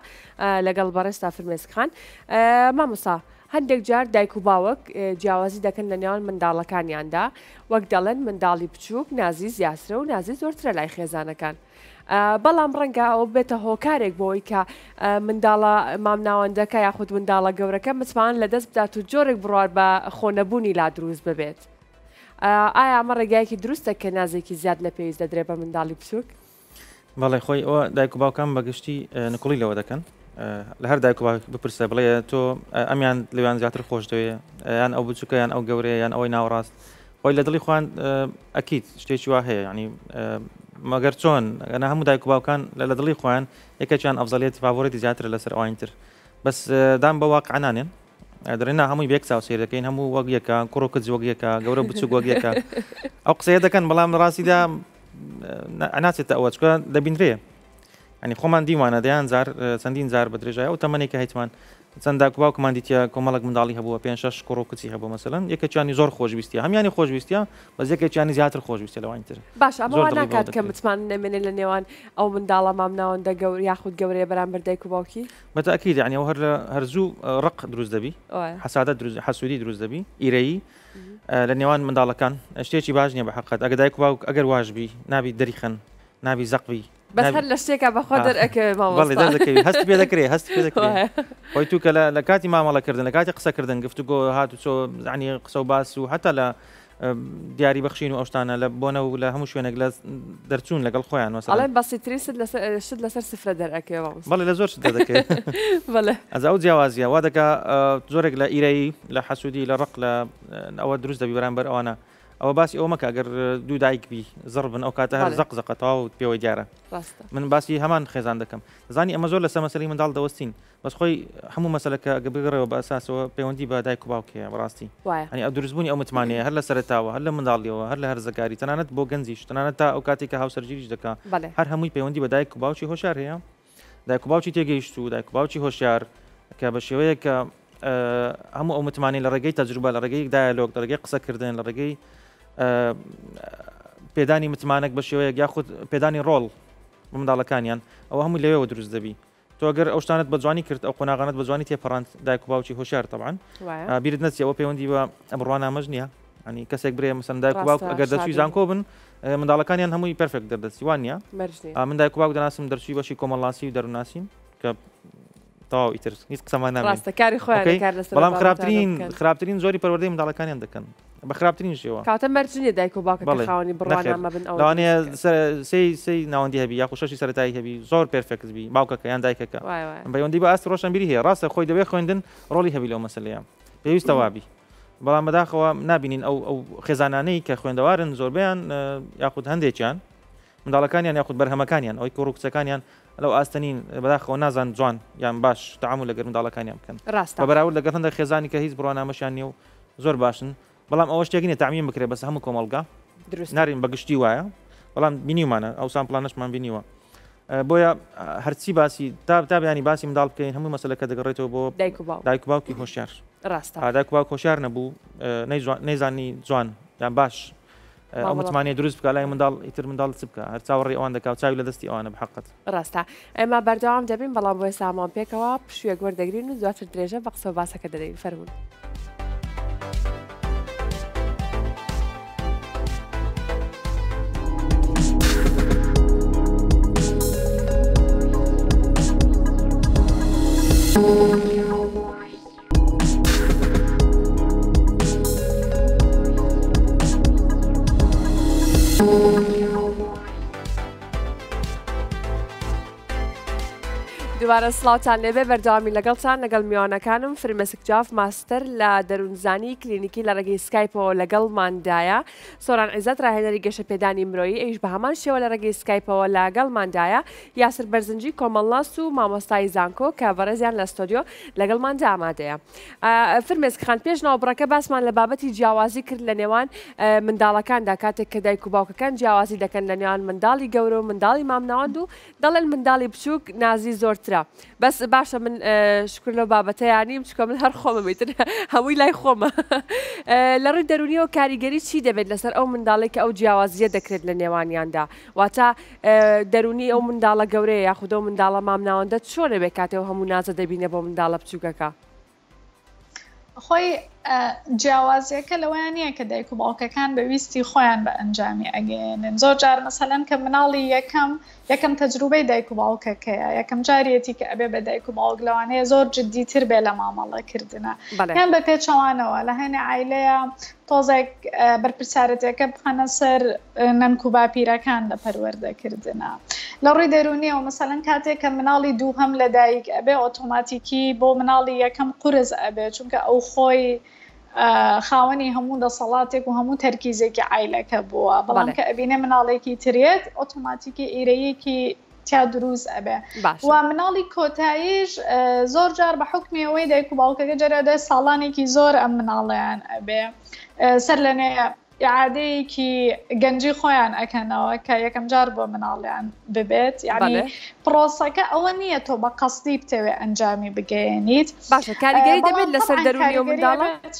لەگەڵ بەڕێستا فرمێسکخان مامۆسا هەندێک جار دایک و باوەک جیاوازی دەکەن لە نێوان منداڵەکانیاندا وەک دەڵێن منداڵی بچووک نازی زیاترە و نازی زۆرترە لای خێزانەکان. بەڵام ڕەنگە ئەو بێتە هۆکارێک بۆی کە منداڵە مامناوەندەکە یاخود منداڵە گەورەکە متمان لە دەست بدات و جۆرێک بڕوار بە خۆنەبوونی لا دروست ببێت. ئایا ئەمە ڕێگایەکی دروستە کە نازێکی زیاد لە پێویست دەدرێ بە منداڵی بچووک؟ بەڵێ خۆی ئەوە دایک و باوکان بەگشتی نکوڵی لەوە دەکەن لە هەر دایک و باوک بپرسە بڵێ تۆ ئەمیان لەوان زیاتر خۆش دەوێ یان ئەو بچووکە یان ئەو گەورەیە یان ئەوەی ناوەڕاست خۆی لە دڵی خوان ئەکییت شتێکی وا هەیە ینی مەگەر چۆن ئەنا هەموو دایک و باوکان لە دڵی خۆیان یەکێکیان ئەفزەلێتی فاڤۆرێتی زیاتر لەسەر ئەوانتر بەس دام بە واقع نانێن دەڵێن نا هەمووی بێک چاو سیر دەکەین هەموو وەک یەکە کوڕ و کچ وەک یەکە گەورە بچووک وەک یەکە ئەو قسەیە دەکەن بەڵام ڕاستیدا ئەناچێتە ئەوە چکە دەبینرێ ئەنی خۆمان دیوانە دەیان جار چەندین جار بە درێژای ئەو تەمەێکە هیچمان چەنددا باوکمان دیتە کۆمەڵک منداڵی هەبووە پێ شش کوڕ و کچی هەبوو مەسەن یەکەچانی زۆر خۆشویستە هەمیانی خۆشویستە بە زەکەچانی زیاتر خۆشویستە لەوانی تر باش ئەمە ناکات کە متمان نەمێنێ لە نێوان ئەو منداڵە مام ناوەندە گەور یاخود گەورەیە بەرامبەر دایک و باوکی بە تاکید یانی ئەو هەر لە هەرزوو ڕق دروست دەبی حسادە دروست حسوودی دروست دەبی ئیرەیی لە نێوان منداڵەکان شتێکی باش نیە بە حقت ئەگە دایک باوک ئەگەر واژبی نابی دەریخن نابی زەقبی بەس هەر لە شتێکە بەخۆ دەرەکەوێت بەڵێ دەکەوی هەست پێ دەکرێ هەست پێ دەکرێ خۆی تو کە لە کاتی مامەڵەکردن لە کاتی قسەکردن گفتوگۆ هاتوچۆ زانی قسە و باس و حتا لە دیاری بەخشین و ئەو شتانە لە بۆنە و لە هەموو شوێنێک لە دەرچوون لەگەڵ خۆیان وەسەڵ ئەڵێ بەسیترین شت لەسەر ئە- شت لەسەر سفرە دەرئەکەوێ مامۆستا بەڵێ لە زۆر شت دەدەکەوێت بەڵێ ئەزا ئەو جیاوازیە وا دەکا ئە، زۆرێک لە ئیرەیی لە حەسوودی لە ڕق لە ئە، ئەوە دروست دەبی بەرامبەر ئەوانە ئەوە باسی ئەوە مەکە ئەگەر دوو دایک بی زڕ بن ئەو کاتە هەر بەڵێ. زەق زەقە تەواو پێوەی دیارە ڕاستە من باسی هەمان خێزان دەکەم زانی ئەمە زۆر لەسەر مەسەلەی منداڵ دەوەستین بەس خۆی هەموو مەسەلەکە گە بگەڕێەوە بە ئەساسەوە پەیوەندی بە دایک و باوکەیە بەڕاستی وایە دروستبوونی ئەو متمانەیە هەر لە سەرەتاوە هەر لە منداڵیەوە هەر لە هەرزەکاری تەنانەت بۆ گەنجیش تەنانەت تا ئەو کاتێک کە هاوسەرگیریش دەکا هەر هەمووی پەیوەندی بە دایک و باوکی هۆشار هەیە دایک و باوکی تێگەیشت و دایک و باوکی هۆشار کە بە شێوەیە کە هەموو ئەو متمانەی لە ڕێگەی تەجروبە لە ڕێگەی دایلۆک لە ڕێگەی قسەکردن لە ڕێگەی پێدانی متمانەك بە شێوەیەک یاخود پێدانی ڕۆڵ منداڵەکانیان ئەوە هەموو لەوێەوە دروست دەبی تۆ گەر ئەو شتانت بە جوانی کرد ئەو قۆناغانت بە جوانی تێپەڕاند دایک و باوکی هۆشیار تەبعاً وایە آه، بیرت نەچی ئەوە پەیوەندی بە بڕوانامەش نییە ئەنی کەسێک برێ مەسەن دایک و باوک ڕاستە، ئەگەر دەرچوی شادی. زانکۆ بن آه، منداڵەکانیان هەمووی پەرفێکت دەردەچی وان نییە مەرج نییە آه، من دایک و باوک دەناسم دەرچوی بەشی کۆمەڵناسی و دەروونناسین کە تەواو ئیتر هیچ قسەمان نامێنێ ڕاستە کاری خۆیان ئۆکەی؟ کار لەسەر بەڵام منداڵەکانە خراپترین بکەن. خراپترین زۆری پەروەردەی منداڵەکانیان دەکەن بە خراپترین شێوە کاتە مەرجنیە دایک و باوکەکە بەڵێ خاوەنی نەخێر بڕوانامە بن ئەوە لەوانەیە دروست بکەن سەر سێی سێی ناوەندی هەبی یاخود شەشی سەرەتایی هەبی زۆر پێرفێکت بی باوکەکە یان دایکەکە وایە وایە ئەم پەیوەندی بە ئاستی ڕۆشنبیری هەیە ڕاستە خۆی دەبێ خوێندن ڕۆڵی هەبی لەو مەسەلەیە پێویستە وابی بەڵام بەداخەوە نابینین ئەو ئەو خێزانانەی کە خوێندەوارن زۆربەیان اه، یاخود هەندێکیان منداڵەکانیان یاخود بەرهەمەکانیان ئەوەی کوڕ و کچەکانیان لەو ئاستە نین بەداخەوە نازان جوان یان باش تەعامول لەگەر منداڵەکانیان بکەن راستە. بە بەراورد لەگەڵ هەندێک خێزانی کە هیچ بڕوانامەشیان نییە و زۆر باشن بەڵام ئەوە شتێک نیە تامین بکرێت بەس هەموو کۆمەڵگا نارین بەگشتی وایە بەڵام بینیمانە ئەو سامپلانشمان بینیوە بۆیە هەرچی باسی تا تا بیانی باسی منداڵ بکەین هەموو مەسلەکە دەگەڕێتەوە بۆ دایک باوکی هۆشیار ڕاستە دایک باوک هۆشیار نەبوو نەیزانی جوان یان باش ئەو متمانەیە دروست بکە لای منداڵ ئیتر منداڵ چ بکە هەر چاوەڕێی ئەوان دەکا و چاوی لە دەستی ئەوانە بەحەقت ڕاستە ئێمە بەردەوام دەبین بەڵام بۆ ئێستا هەمووان پێکەوە پشوویەک وەردەگرین و دواتر درێژە بە قسە و باسەکە دەدەین فەرموون. دوبارە سلااوان لێبێ بەرداوامی لەگەڵتان لەگەڵ میوانەکانم فرمەسکجاف ماستەر لە دەروونزانی کلینیکی لە ڕێگەی سکایپەوە لەگەڵ مادایە سۆران عزت ڕاهێنەری گەشە پێدانی مرۆیی ئەیش بە هەمان شێوە لە ڕێگەی سکایپەوە لەگەڵ مادایە یاسر بەرزنجی کۆمەڵناس و مامۆستای زانکۆ کە بەڕێزیان لە ستۆدیۆ لەگەڵماندا ئامادەیە. فرمێسک خان پێش ناوبڕەکە باسمان لە بابەتی جیاوازی کرد لە نێوان منداڵەکاندا کاتێک کە دایک و باوکەکان جیاوازی دەکەن لە نێوان منداڵی گەورە و منداڵی مامناوەند و دەڵێن منداڵی بچووک نازی زۆرترە بەس باشە من شکر لەو بابەتەیانیم چکە من هەر خۆمەمیتر هەمووی لای خۆمە لە ڕووی دەرونیەوە کاریگەری چی دەبێت لەسەر ئەو منداڵێک کە ئەو جیاوازیە دەکرێت لە نێوانیاندا واتە دەروونی ئەو منداڵە گەورەیە یاخود ئەو منداڵە مامناوەندە چۆن لەبێ کاتێ و هەموو نازە دەبینە بۆ منداڵە بچووکەکە؟ خۆی جیاوازیەکە لەوەیان نییە کە دایک و باوکەکان بە ویستی خۆیان بە ئەنجامی ئەگەێنن زۆر جار مەسەلەن کە مناڵی یەکەم یەکەم تەجروبەی دایک و باوکەکەیە یەکەم جارەتی کە ئەبێ بە دایک و باوک لەوانەیە زۆر جددیتر بێ لە مامەڵەکردە یان بە پێچەوانەوە لە هەنێ عیلەیە تۆزێک بەرپرسارەتەکە بخەنە سەر نەنک و باپیرەکان لە پەروەردەکردنا لە ڕووی دەرونیەوە مەسەلەن کاتێک کە مناڵی دووهەم لە دایک ئەبێ ئۆتۆماتیکی بۆ مناڵی یەکەم قورس ئەبێ چونکە ئەو خۆی خاوەنی هەموو دەسەڵاتێک و هەموو تەرکیزێکی عیلەکە بووە بەڵام کە ئەبینێ مناڵێکی ترێت ئۆتۆماتیکی ئیرەیەکی تیا دروست ئەبێ و مناڵی کۆتاییش زۆر جار بە حکمی ئەوەی دایک و باوکەکە جەرادە ساڵانێکی زۆر ئەم مناڵیان ئەبێ سەر لە نێ عادەیەکی گەنجی خۆیان ئەکەنەوە کە یەکەم جار بۆ مناڵیان ببێت یعنی پرۆسەکە ئەوە نییە تۆ بە قەستی بتەوێ ئەنجامی بگەێنیت باشە کاریگەری دەبێت لەسەر دەرونی و منداڵێت.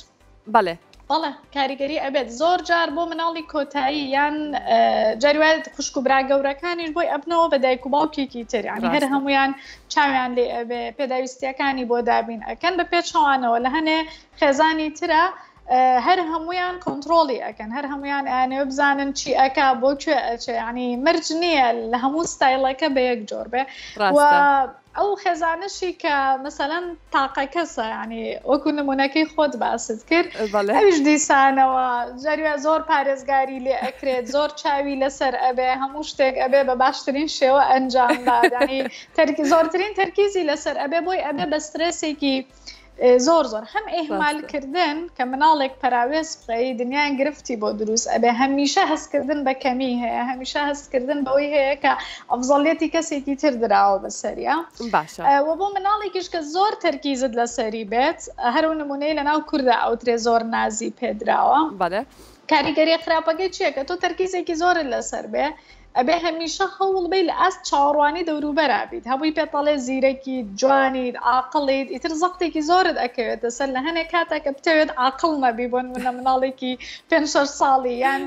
بەڵێ بەڵێ کاریگەری ئەبێت زۆر جار بۆ مناڵی کۆتایی یان جاروایت خوشک و برا گەورەکانیش بۆی ئەبنەوە بە دایک و باوکێکی تریانی هەر هەمویان چاویان لێ ئەبێ پێداویستیەکانی بۆ دابین ئەکەن بە پێچەوانەوە لە هەنێ خێزانی ترە هەر هەمویان کۆنتترۆڵی ئەەکەن هەر هەمویان ئەیانێ بزانن چی ئەک بۆ کوێ ئەچێ ینی مرج نییە لە هەموو ستایلەکە بە یەک جۆر بێ ئەو خێزانەشی کە مەسەلەن تاقە کەسە یعنی وەکو نمونونەکەی خۆت باست کرد ئەوش دیسانەوە جاریا زۆر پارێزگاری لێ ئەکرێت زۆر چاوی لەسەر ئەبێ هەموو شتێک ئەبێ بە باشترین شێوە ئەنجام بادانی تەرکی زۆرترین تەرکیزی لەسەر ئەبێ بۆی ئەبێ بە سترێسێکی زۆر زۆر هەم ئێهمال کردن کە مناڵێک پەراوێز بخی دنیای گرفتی بۆ دروست ئەبێ هەمیشە هەستکردن بە کەمی هەیە هەمیشە هەستکردن بەوەی هەیە کە ئەفزەڵەتی کەسێکی تر دراوە بەسەریا باشە و بۆ مناڵێکیش کە زۆر تەرکیزت لەسەری بێت هەر و نمونەی لە ناو کووردا ئەوترێ زۆر نازی پێدراوە بەڵێ کاریگەری خراپەکەی چیەکە تۆ تەرکیزێکی زۆرت لەسەر بێ ئەبێ هەمیشە هەوڵ بەی لە ئاست چاوەڕوانی دەوروبەرا بیت هەمووی پێت ئەڵێ زیرەکیت جوانیت عاقڵیت ئیتر زەقتێکی زۆرت ئەکەوێتە سەر لە هەنێ کاتە کە بتەوێت عاقڵ نەبی بۆ نمونە مناڵێکی پێنج شەش ساڵی یان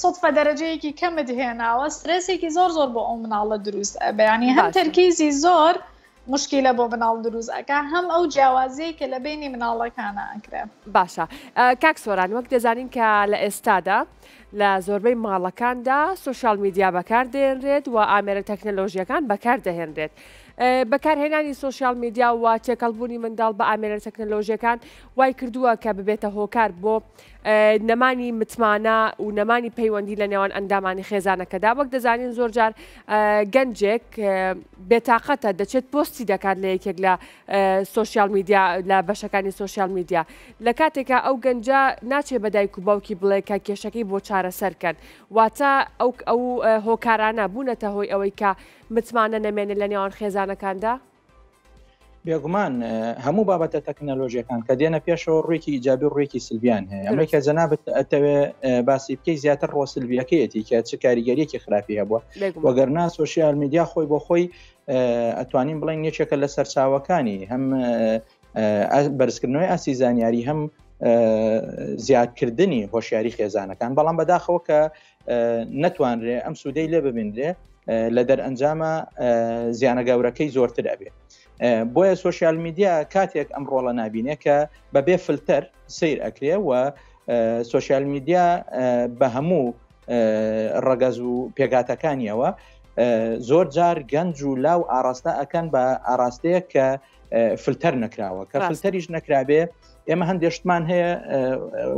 سوتفە دەرەجەیەکی کەمت هێناوە سترێسێکی زۆر زۆر بۆ ئەو مناڵە دروست ئەبێ یانی هەم تەرکیزی زۆر موشکیلە بۆ مناڵ دروست ئەکا هەم ئەو جیاوازیەی کە لە بینی مناڵەکانە ئەکرێ. باشە کاک سۆران وەک دەزانین کە لە ئێستادا لە زۆربەی ماڵەکاندا سوسیال میدیا بەکار دێنرێت و ئامێرە تەکنەلۆژیەکان بەکار دەهێنرێت بەکارهێنانی سوسیال میدیا و تێکەڵبوونی منداڵ بە ئامێرە تەکنەلۆژیەکان وای کردووە کە ببێتە هۆکار بۆ نەمانی متمانە و نەمانی پەیوەندی لە نێوان ئەندامانی خێزانەکەدا وەک دەزانین زۆر جار گەنجێک بێتاقەتە دەچێت پۆستی دەکات لە یەکێک لە سوسیال میدیا لە بەشەکانی سوسیال میدیا لە کاتێکا ئەو گەنجە ناچێ بەدایک و باوکی بڵێ کە کێشەکەی بۆ چارەسەر کەن واتە ئەو ئەو هۆکارانە بوونەتە هۆی ئەوەی کە متمانە نەمێنێت لە نێوان خێزانەکاندا بێگومان هەموو بابەتە تەکنەلۆژیەکان کە دێنە پێشەوە ڕوێکی ئیجابی ڕوێکی سلبیان هەیە ئەمریکا جەنابەت ئەتەوێ باسی بکەی زیاتر ڕۆ سلبیەکەیەتی کە چ کاریگەریەکی خراپی هەبووە وەگەرنا سوسیال میدیا خۆی بۆ خۆی ئەتوانین بڵێن یەکێکە لە سەرچاوەکانی هەم بەرزکردنەوەی ئاسی زانیاری هەم زیادکردنی هۆشیاری خێزانەکان بەڵام بەداخەوە کە نەتوانرێ ئەم سوودەی لێ ببینرێ لە دەرئەنجامە زیانە گەورەکەی زۆرتر ئەبێ بۆیە سوۆسیال میدیا کاتێک ئەم ڕۆڵە نبینێ کە بەبێ فلتەر سیر ئەکرێ و سوۆسیال میدیا بە هەموو ڕەگەز و پێگاتەکانیەوە زۆر جار گەنج و لاو ئاراستە ئەکەن بە ئاراستەیە کە فلتەر نەکراوە کە فلتەریش نەکرابێ ئێمە هەندێ شتمان هەیە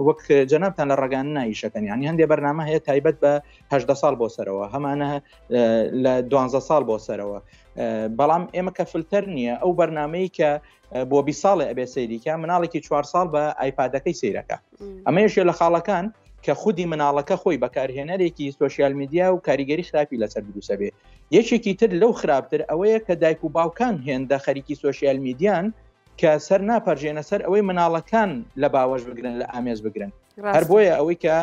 وەک جەنابان لە ڕگان نایشەکەن ینی هەندێ بەرنامە هەیە تایبەت بەهدە ساڵ بۆ سەرەوە هەمانە لە دوانزە ساڵ بۆ سەرەوە بەڵام ئێمە کە فلتەر نییە ئەو بەرنمەی کە بۆ بی ساڵێ ئەبێ سەیریکە مناڵێکی چوار ساڵ بە ئایپادەکەی سیرەکە ئەمە یشێ لە خاڵەکان کە خودی مناڵەکە خۆی بەکارهێنەرێکی سوۆسیال میدیا و کاریگەری خراپی لەسەر دروسە بێ یەکێکی تر لەو خراپتر ئەوەیە کە دایک و باوکان هێندە خەریکی سوۆسیال میدیان کە سەر ناپەرژێنە سەر ئەوەی مناڵەکان لە باوەش بگرن لە ئامێز بگرن هەر بۆیە ئەوەی کە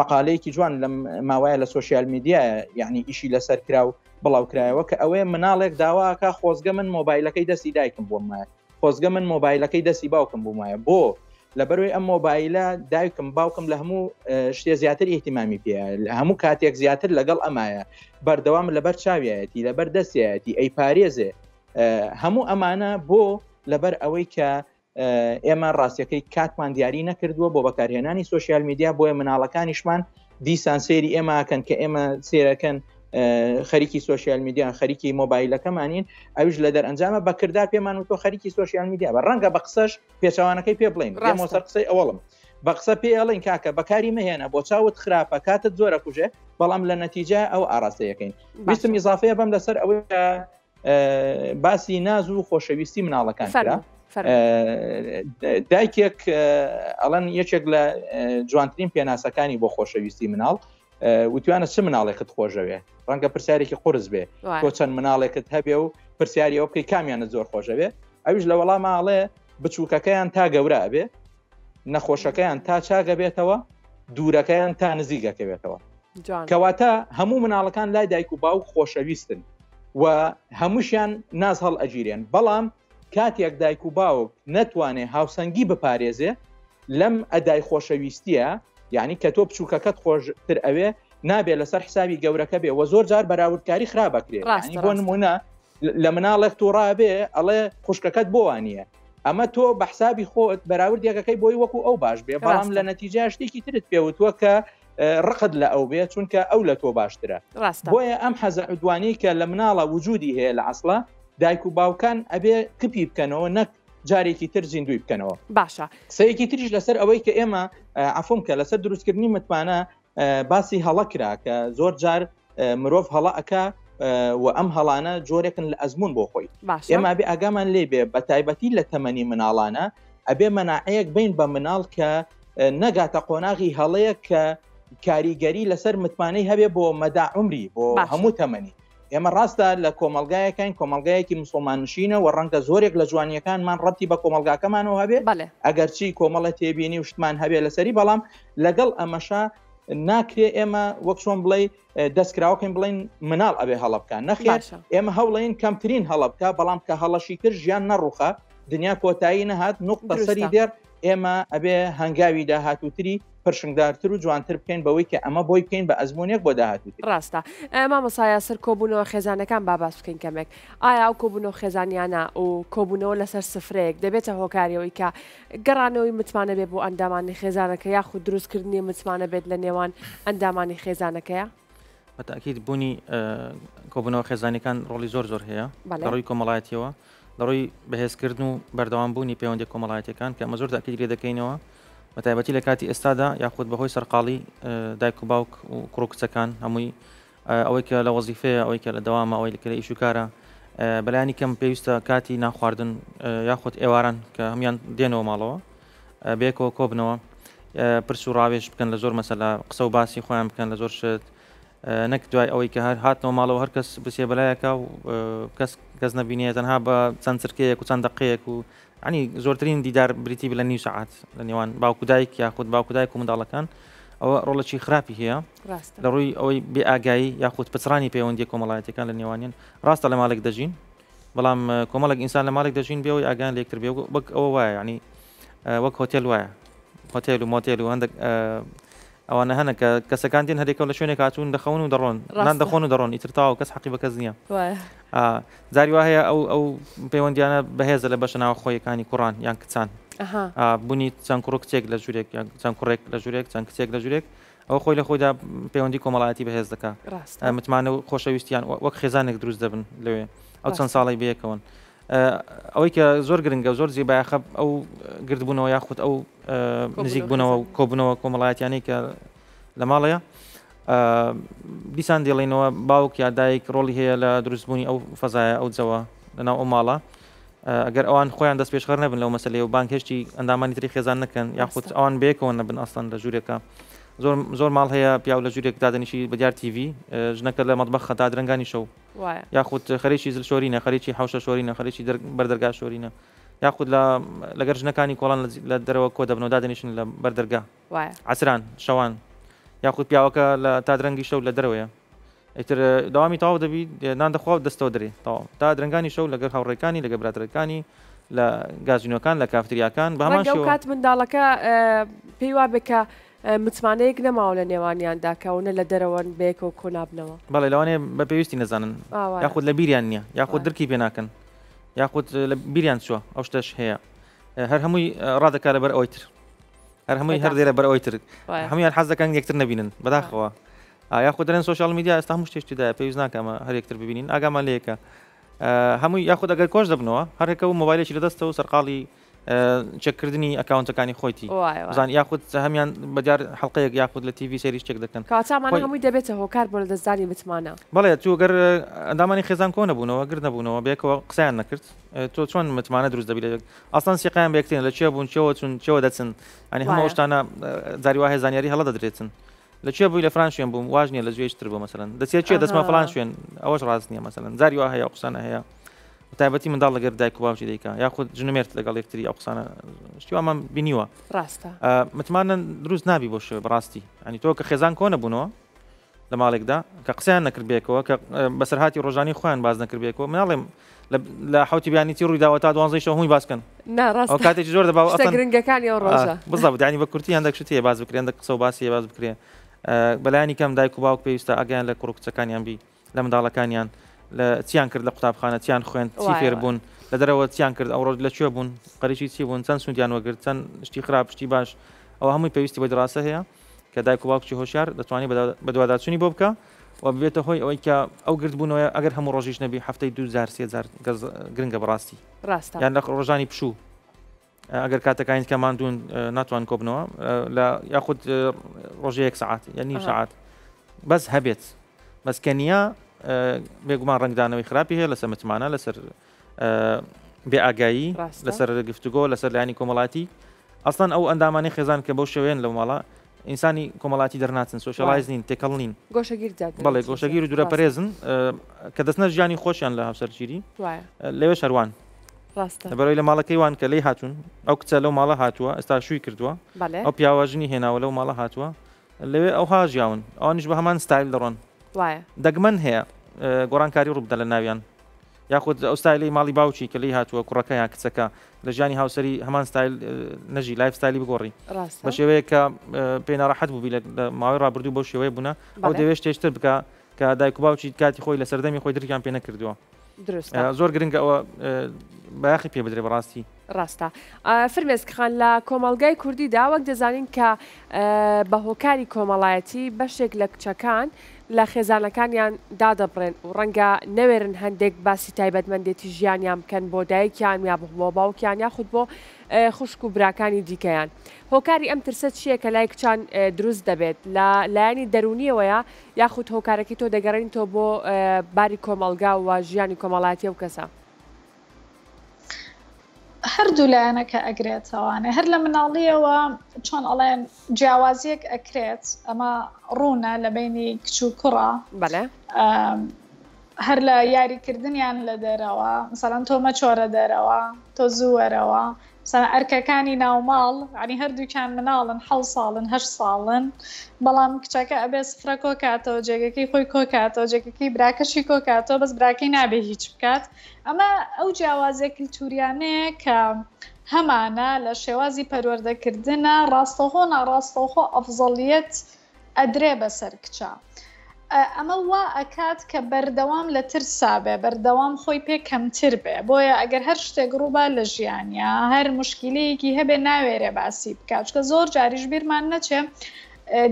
مەقالەیەکی جوان لەم ماوایە لە سوۆسیال میدیایە یعنی ئیشی لەسەر کرا و بڵاوکرایەوە کە ئەوەیە مناڵێک داواکە خۆزگە من مۆبایلەکەی دەستی دایکم بۆ مایە خۆزگە من مۆبایلەکەی دەستی باوکم بوومایە بۆ لەبەروی ئەم مۆبایلە دایکم باوکم لە هەموو شتێ زیاتر ئیهتیمامی پێ هەموو کاتێک زیاتر لەگەڵ ئەمایە بەردەوام لەبەر چاویایەتی لەبەر دەستایەتی ئەی پارێزێ هەموو ئەمانە بۆ لەبەر ئەوەی کە ئێمە ڕاستەکەی کاتمان دیاری نەکردووە بۆ بەکارهێنانی سوسیال میدیا بۆیە مناڵەکانیشمان دیسان سێری ئێماکەن کە ئێمە سێرەکەن خەریکی سوۆسیال میدیان خەریکی مۆبایلەکەمانین ئەوش لە دەرئەنجامە بەکردار پێمان و تۆ خەریکی سوۆسیال میدیا بە ڕەنگە بە قسەش پێچوانەکەی پێ بڵین ڕامۆسەر قسەی ئەوڵم بە قسە پێ ئەڵین کاکە بەکاری مەهێنە بۆ چاوت خراپە کاتت زۆرە کوژێ بەڵام لە نەتیجە ئەو ئاراستەیەکەین ویستم ئیزافەیە بەم لەسەر ئەوەی باسی ناز و خۆشەویستی مناڵەکان کرا دایکێک ئەڵەن یەکێک لە جوانترین پێناسەکانی بۆ خۆشەویستی مناڵ وتوانە چ مناڵێکت خۆشەوێ ڕەنگە پرسیارێکی قرس بێ تۆ چەند مناڵێکت هەبێ و پرسیاری ئەو بکەی کامیانە زۆر خۆشەوێ ئەویش لە وەڵاماڵێ بچووکەکەیان تا گەورە ئەبێ نەخۆشەکەیان تا چاگەبێتەوە دوورەکەیان تا نزیک دەکەوێتەوە کەواتە هەموو مناڵەکان لای دایک و باوک خۆشەویستن و هەمووشیان ناز هەڵ ئەگیرێن بەڵام کاتێک دایک و باوک نەتوانێ هاوسەنگی بپارێزێ لەم ئەدای خۆشەویستیە یعنی کە تۆ بچووکەکەت خۆشتر ئەوێ نابێ لەسەر حسابی گەورەکە بێ وە زۆر جار بەراوردکاری خراپەکرێ بۆ نمونە لە مناڵێک تووڕابێ ئەڵێ خوشکەکەت بۆ وانە ئەمە تۆ بە حسابی خۆت بەراورد یەکەکەی بۆی وەکو ئەو باش بێ بەڵام لە نەتیجا شتێکی ترت پێوتوە کە ڕقت لە ئەو بێ چونکە ئەو لە تۆ باشترە بۆیە ئەم حەزە عدوانی کە لە مناڵە وجودی هەیە لە ئەسڵە دایک و باوکان ئەبێ کپی بکەنەوە نەک جارێکی تر زیندوی بکەنەوە باشە سەیەکی تریش لەسەر ئەوەی کە ئێمە عفم کە لەسەر دروستکردنی متمانە باسی هەڵە کرا کە زۆر جار مرۆڤ هەڵە ئەکا و ئەم هەڵانە جۆرێکن لە ئەزمون بۆ خۆی ئێمە بێ ئاگامان لێ بێ بە تایبەتی لە تەمەنی مناڵانە ئەبێ مەناعەیەک بین بە مناڵ کە نەگاتە قۆناغی هەڵەیە کە کاریگەری لەسەر متمانەی هەبێ بۆ مەدا عمری بۆ هەموو تەمەنی ئێمە ڕاستە لە کۆمەلگایەکان کۆمەلگایەکی مسلمان نشینە و ڕەنگە زۆرێک لە جوانیەکانمان ڕەتی بە کۆمەلگاکەمانەوە هەبێ ئەگەرچی کۆمەڵە تێبینی وشتمان هەبێ لەسەری بەڵام لەگەڵ ئەمەشا ناکرێ ئێمە وەک چۆن بڵێ دەستکراوەکەین بڵین مناڵ ئەبێ هەڵە بکە نەخێر ئێمە هەوڵین کەمترین هەڵە بکە بەڵام کە هەڵەشی کرد ژیان نەڕوخە دنیا کۆتایی نەهات نقطە سەری دێر ئێمە ئەبێ هەنگاوی داهاتوتری پرشنگدارتر و جوانتر بکەین بەوەی کە ئەمە بۆی بکەین بە ئەزمونێک بۆ داهاتوت ڕاستە ئەما مەسایە سەر کۆبوونەوە خێزانەکان باباس بکەین کەمێک ئایا ئەو کۆبوونەوە خێزانیانە و کۆبوونەوە لەسەر سفرەیەک دەبێتە هۆکاریەوەی کە گەڕانەوەی متمانە بێ بۆ ئەندامانی خێزانەکە یاخود دروستکردنی متمانە بێت لە نێوان ئەندامانی خێزانەکەیە؟ بە تاکیید بوونی کۆبوونەوە خێزانەکان ڕۆڵی زۆر زۆر هەیە لەڕووی کۆمەڵایەتیەوە لەڕووی بەهێزکردن و بەردەوام بوونی پەیوەندی کۆمەڵایەتەکان کە ئەمە زۆر تاکیید لێ دەکەینەوە بە تایبەتی لە کاتی ئێستادا یاخود بەهۆی سەرقاڵی دایک و باوک و کوڕ کچەکان هەمووی ئەوەی کە لە وەزیفەیە، ئەوەی کە لە دەوامە، ئەوەی کە لە ئیش و کارە، بە لایەنی کەم پێویستە کاتی نانخواردن یاخود ئێواران کە هەموان دێنەوە ماڵەوە بەیەکەوە کۆببنەوە، پرس و ڕاوێژ بکەن لە زۆر مەسەلا، قسە و باسی خۆیان بکەن لە زۆر شت، نەک دوای ئەوەی کە هەر هاتنەوە ماڵەوە هەر کەس بچێ بە لایەکا و کەس کەس نەبینێ، تەنها بە چەند چرکەیەک و چەند دەقەیەک و یانی زۆرترین دیدار بریتی بە لە نیو سەعات لە نێوان باوک و دایک یاخود باوک و دایک و منداڵەکان ئەوە ڕۆڵەکی خراپی هەیە ڕاستە لە ڕووی ئەوەی بێ ئاگایی یاخود پچڕانی پەیوەندی کۆمەڵایەتەکان لە نێوانیان ڕاستە لە ماڵێک دەژین بەڵام اه، کۆمەڵێک ئینسان لە ماڵێک دەژین بێەوەی ئاگیان لە یەکتر بێ وەک ئەوە وایە ینی اه، وەک هۆتێل وایە هۆتێل و مۆتێل و هەندێک اه، ئەوانە هەنە کە کەسەکان دێن هەریەکە و لە شوێنێک هاتوون دەخەون و دەڕۆن نان دەخۆن و دەڕۆن ئیتر تەواو کەس حەقی بە کەس نییە جاری وا هەیە ئەو ئەو پەیوەندیانە بەهێزە لە بەشە ناوەخۆیەکانی کوڕان یان کچان بوونی چەند کوڕ کچێک لە ژورێک چەند کوڕێک لە ژورێک چەند کچێک لە ژورێک ئەو خۆی لە خۆیدا پەیوەندی کۆمەڵایەتی بەهێز دەکە متمانە و خۆشەویستیان وەک خێزانێک دروست دەبن لەوێ ئەو چەند ساڵی بەیەکەوەن ئەوەی کە زۆر گرنگە و زۆر جێی بایەخە ئەو گردبوونەوە یاخود ئەو نزیک بوونەوە و کۆبوونەوە کۆمەڵایەتیانەی کە لە ماڵەیە دیسان دێڵینەوە باوک یا دایک ڕۆڵی هەیە لە دروستبوونی ئەو فەزایە ئەو جەوە لەناو ئەو ماڵە ئەگەر ئەوان خۆیان دەست پێشخەر نەبن لەو مەسلەیە و بانگهێشتی ئەندامانی تری خێزان نەکەن یاخود ئەوان بێکەوە نەبن ئەسڵەن لە ژوورێکە زۆر زۆر ماڵ هەیە پیاو لە ژوورێک دادەنیشی بەدیار تیڤ ژنەکە لە مەدبەخە دادرەنگانی شەو وایە. یاخود خەریکی زل شۆرینە خەریکی حوشە شۆرینە خەریکی بەر دەرگا شۆرینە یاخود لە لەگەر ژنەکانی کۆڵان لە دەرەوە کۆ دەبنەوە دادەنیشن لە بەر دەرگا عسران شەوان یاخود پیاوەکە لە تا درەنگی شەو لە دەرەوەیە ئیتر داوامی تاو دەبی نان دەخوا و دەستەوە دەری تاو تا درنگانی شەو لەگەر هاوڕێکانی لەگە براتەکانی لە گازینۆکان لە کافتریاکان بەمان کات منداڵەکە پێیوا بکە متمانەیەک نەماوە لە نێوانیاندا کە ئەونە لە دەرەوەن بەیەکەوە کۆ نابنەوە. بەڵێ لەوانەیە بە پێویستی نەزانن یاخود لە بیریان نییە یاخود درکی پێ ناکەن یاخود لە بیریان چووە ئەو شتەش هەیە هەر هەمووی ڕادەکا لەبەر ئەوی تر هەر هەمووی هەر دێرە بەر ئەوی تر هەمویان حەز دەکەن یەکتر نەبینن بەداخەوە ئایا خود دەێن سوۆشال میدیا ئێستا هەموو شتێشتیدا پێویست ناکەمە هەر یەکتر ببینین ئاگامان لەیەکە هەمووی یاخود ئەگەر کۆش دەبنەوە هەرێکە و مۆبایلێکی لەدەستەوە سەرقاڵی چێک کردنی ئەکاونتەکانی خۆیتی بزان یاخود هەمیان بەدیار حڵلقەیەک یاخود لە تیوی سەری شتێک دەکەن کاتامان هەمووی دەبێتە هۆکار بۆ لە دەستدانی متمانە بڵێ تو گەر ئەندامانی خێزان کۆ نەبوونەوە گر نەبوونەوە بێکەوە قسەیان نەکرد تۆ چۆن متمانە دروست دەبی لەێک ئاسان سیقیان بێکتێن لە چێ بوون چەوە چون چەوە دەچن ئەنی هەموو شتانە زاری وایە زانیاری هەڵە دەدرێتن لە چێ بووی لە فران شوێن بووم واژ نیە لە جوێشتر بۆ مەسەن دەچێت چێ دەستمە فلان شوێن ئەوەش ڕاست نیە مەسەن زاری وایە قسانە هەیە بەتایبەتی منداڵ لەگەر دایک و باوکی دەیکا یاخود جنمێرت لەگەڵ یەکتری ئەو قسانە شتیوامان بینیوە ڕاستە متمانە دروست نابی بۆ شێ بڕاستی ئەنی تۆ کە خێزان کۆنە بوونەوە لە ماڵێکدا کە قسەیان نەکردبێکەوە کە بەسەرهاتی ڕۆژانی خۆیان باز نەکردبێکەوە مناڵێم لە حوتی بیانی چی ڕووی داوە تا دوانزەیشە هەمووی باسکەن ناڕاست کاتێک زۆر دەبا گرنگەکانی ئەو ڕۆژە بزە بدانی بە کورتی هەندێک شتێ باز بکرێن دە قسە و باسی باز بکرێن بەلایانی کەم دایک و باوک پێویستە ئەگەیان لە کوڕکچەکانیان بی لە منداڵەکانیان لە چیان کرد لە قوتابخانە چیان خوێند چی فێر بوون لە دەرەوە چیان کرد ئەو ڕۆژ لە کوێ بوون قەریکی چی بوون چەند سوودیان وەگرت چەند شتی خراپ شتی باش ئەو هەمووی پێویستی بە دراستە هەیە کە دایک و باوکی هۆشیار دەتوانانی بەدواداچوونی بۆ بکە و ببێتە هۆی ئەوەی کە ئەو گردبوونەوە ئەگەر هەموو ڕۆژیش نەبی هەفتەی دوو جار سێ جار گرنگە بەڕاستی ڕاستە یان لە ڕۆژانی پشوو ئەگەر کاتەکانیت کە ماندوون ناتوان کۆبنەوە لە یاخود ڕۆژە یەک سعات یا نیم سعات بەس هەبێت بەس کە نیە بێگومان ڕنگدانەوەی خراپی هەیە لەسەر متمانە لەسەر بێ ئاگایی لەسەر گفتوگۆ لەسەر لایانی کۆمەڵاتی ئەسان ئەو ئەندامانی خێزان کە بەو شوێن لە ماڵە ئینسانی کۆمەڵایەتی دەرناچن سۆشیالایز نین تێکەڵ نین گۆشەگیر بەڵێ گۆشەگیر و دوورە پەرێزن کە دەستنە ژیانی خۆشیان لە هاوسەرگیری لەوێ شەروان بەرەوەی لە ماڵەکەی وان کە لی هاتوون ئەو کچە لەو ماڵە هاتووە ئێستا شووی کردووە ئەو پیاواژنی هێناوە لەو ماڵە هاتووە لەوێ ئەو هاژیاون ئەوانیش بە هەمان ستایل دەڕۆن دەگمەن هەیە گۆڕانکاری ڕووبدە لە ناویان یاخود ئەو ستایلەی ماڵی باوکی کە لێی هاتووە کوڕەکە یان کچەکە لە ژیانی هاوسەری هەمان ستایل نەژی لایف ستایلی بگۆڕی بە شێوەیە کە پێی ناڕەحەت بووبی لە ماوەی ڕابردوو بەو شێوەیە بوونە ئەو دەوێت شتێشتر بکە کە دایک و باوکی کاتی خۆی لە سەردەمی خۆی درکیان پێ نەکردووە زۆر گرنگە ئەوە بایەخی پێ بدرێ بەڕاستی ڕاستە فرمێسک خان لە کۆمەڵگای کوردیدا وەک دەزانین کە بە هۆکاری کۆمەڵایەتی بەشێک لە کچەکان لە خێزانەکانیان دادەبڕێن و ڕەنگە نەوێرن هەندێک باسی تایبەتمەندێتی ژیانیان بکەن بۆ دایکیان یا بۆ باوکیان یاخود بۆ خوشک و براکانی دیکەیان هۆکاری ئەم ترسە چییە کە لای کچان دروست دەبێت لە لایەنی دەرونیەوەیە یاخود هۆکارەکەی تۆ دەگەڕین تۆ بۆ باری کۆمەلگا و ژیانی کۆمەڵاتی و کەسە هەردوو لایەنەکە ئەگرێتەوە نە هەر لە مناڵیەوە چۆن ئەڵێن جیاوازیەک ئەکرێت ئەمە ڕوونە لە بینی کچ و کوڕە بەە هەر لە یاریکردنیان لە دەرەوە مثلەن تۆ مەچۆرە دەرەوە تۆ زووەرەوە سەنا ئەرکەکانی ناوماڵ یانی هەردووکیان مناڵن حەو ساڵن هەشت ساڵن بەڵام کچەکە ئەبێ سفرە کۆکاتەوە جێگەکەی خۆی کۆکاتەوە جێگەکەی براکەشی کۆکاتەوە بەس براکەی نابێ هیچ بکات ئەمە ئەو جیاوازە کللتوریانەیە کە هەمانە لە شێوازی پەروەردەکردە ڕاستەخۆ ناڕاستەخۆ ئەفزەڵیت و ئەدرێ بەسەر کچە ئەمە وا ئەکات کە بەردەوام لە ترسا بێ بەردەوام خۆی پێ کەمتر بێ بۆیە ئەگەر هەر شتێک ڕووبا لە ژیانیا هەر مشکلەیەکی هەبێ ناوێرێ باسی بکات چکە زۆر جاریش بیرمان نەچێ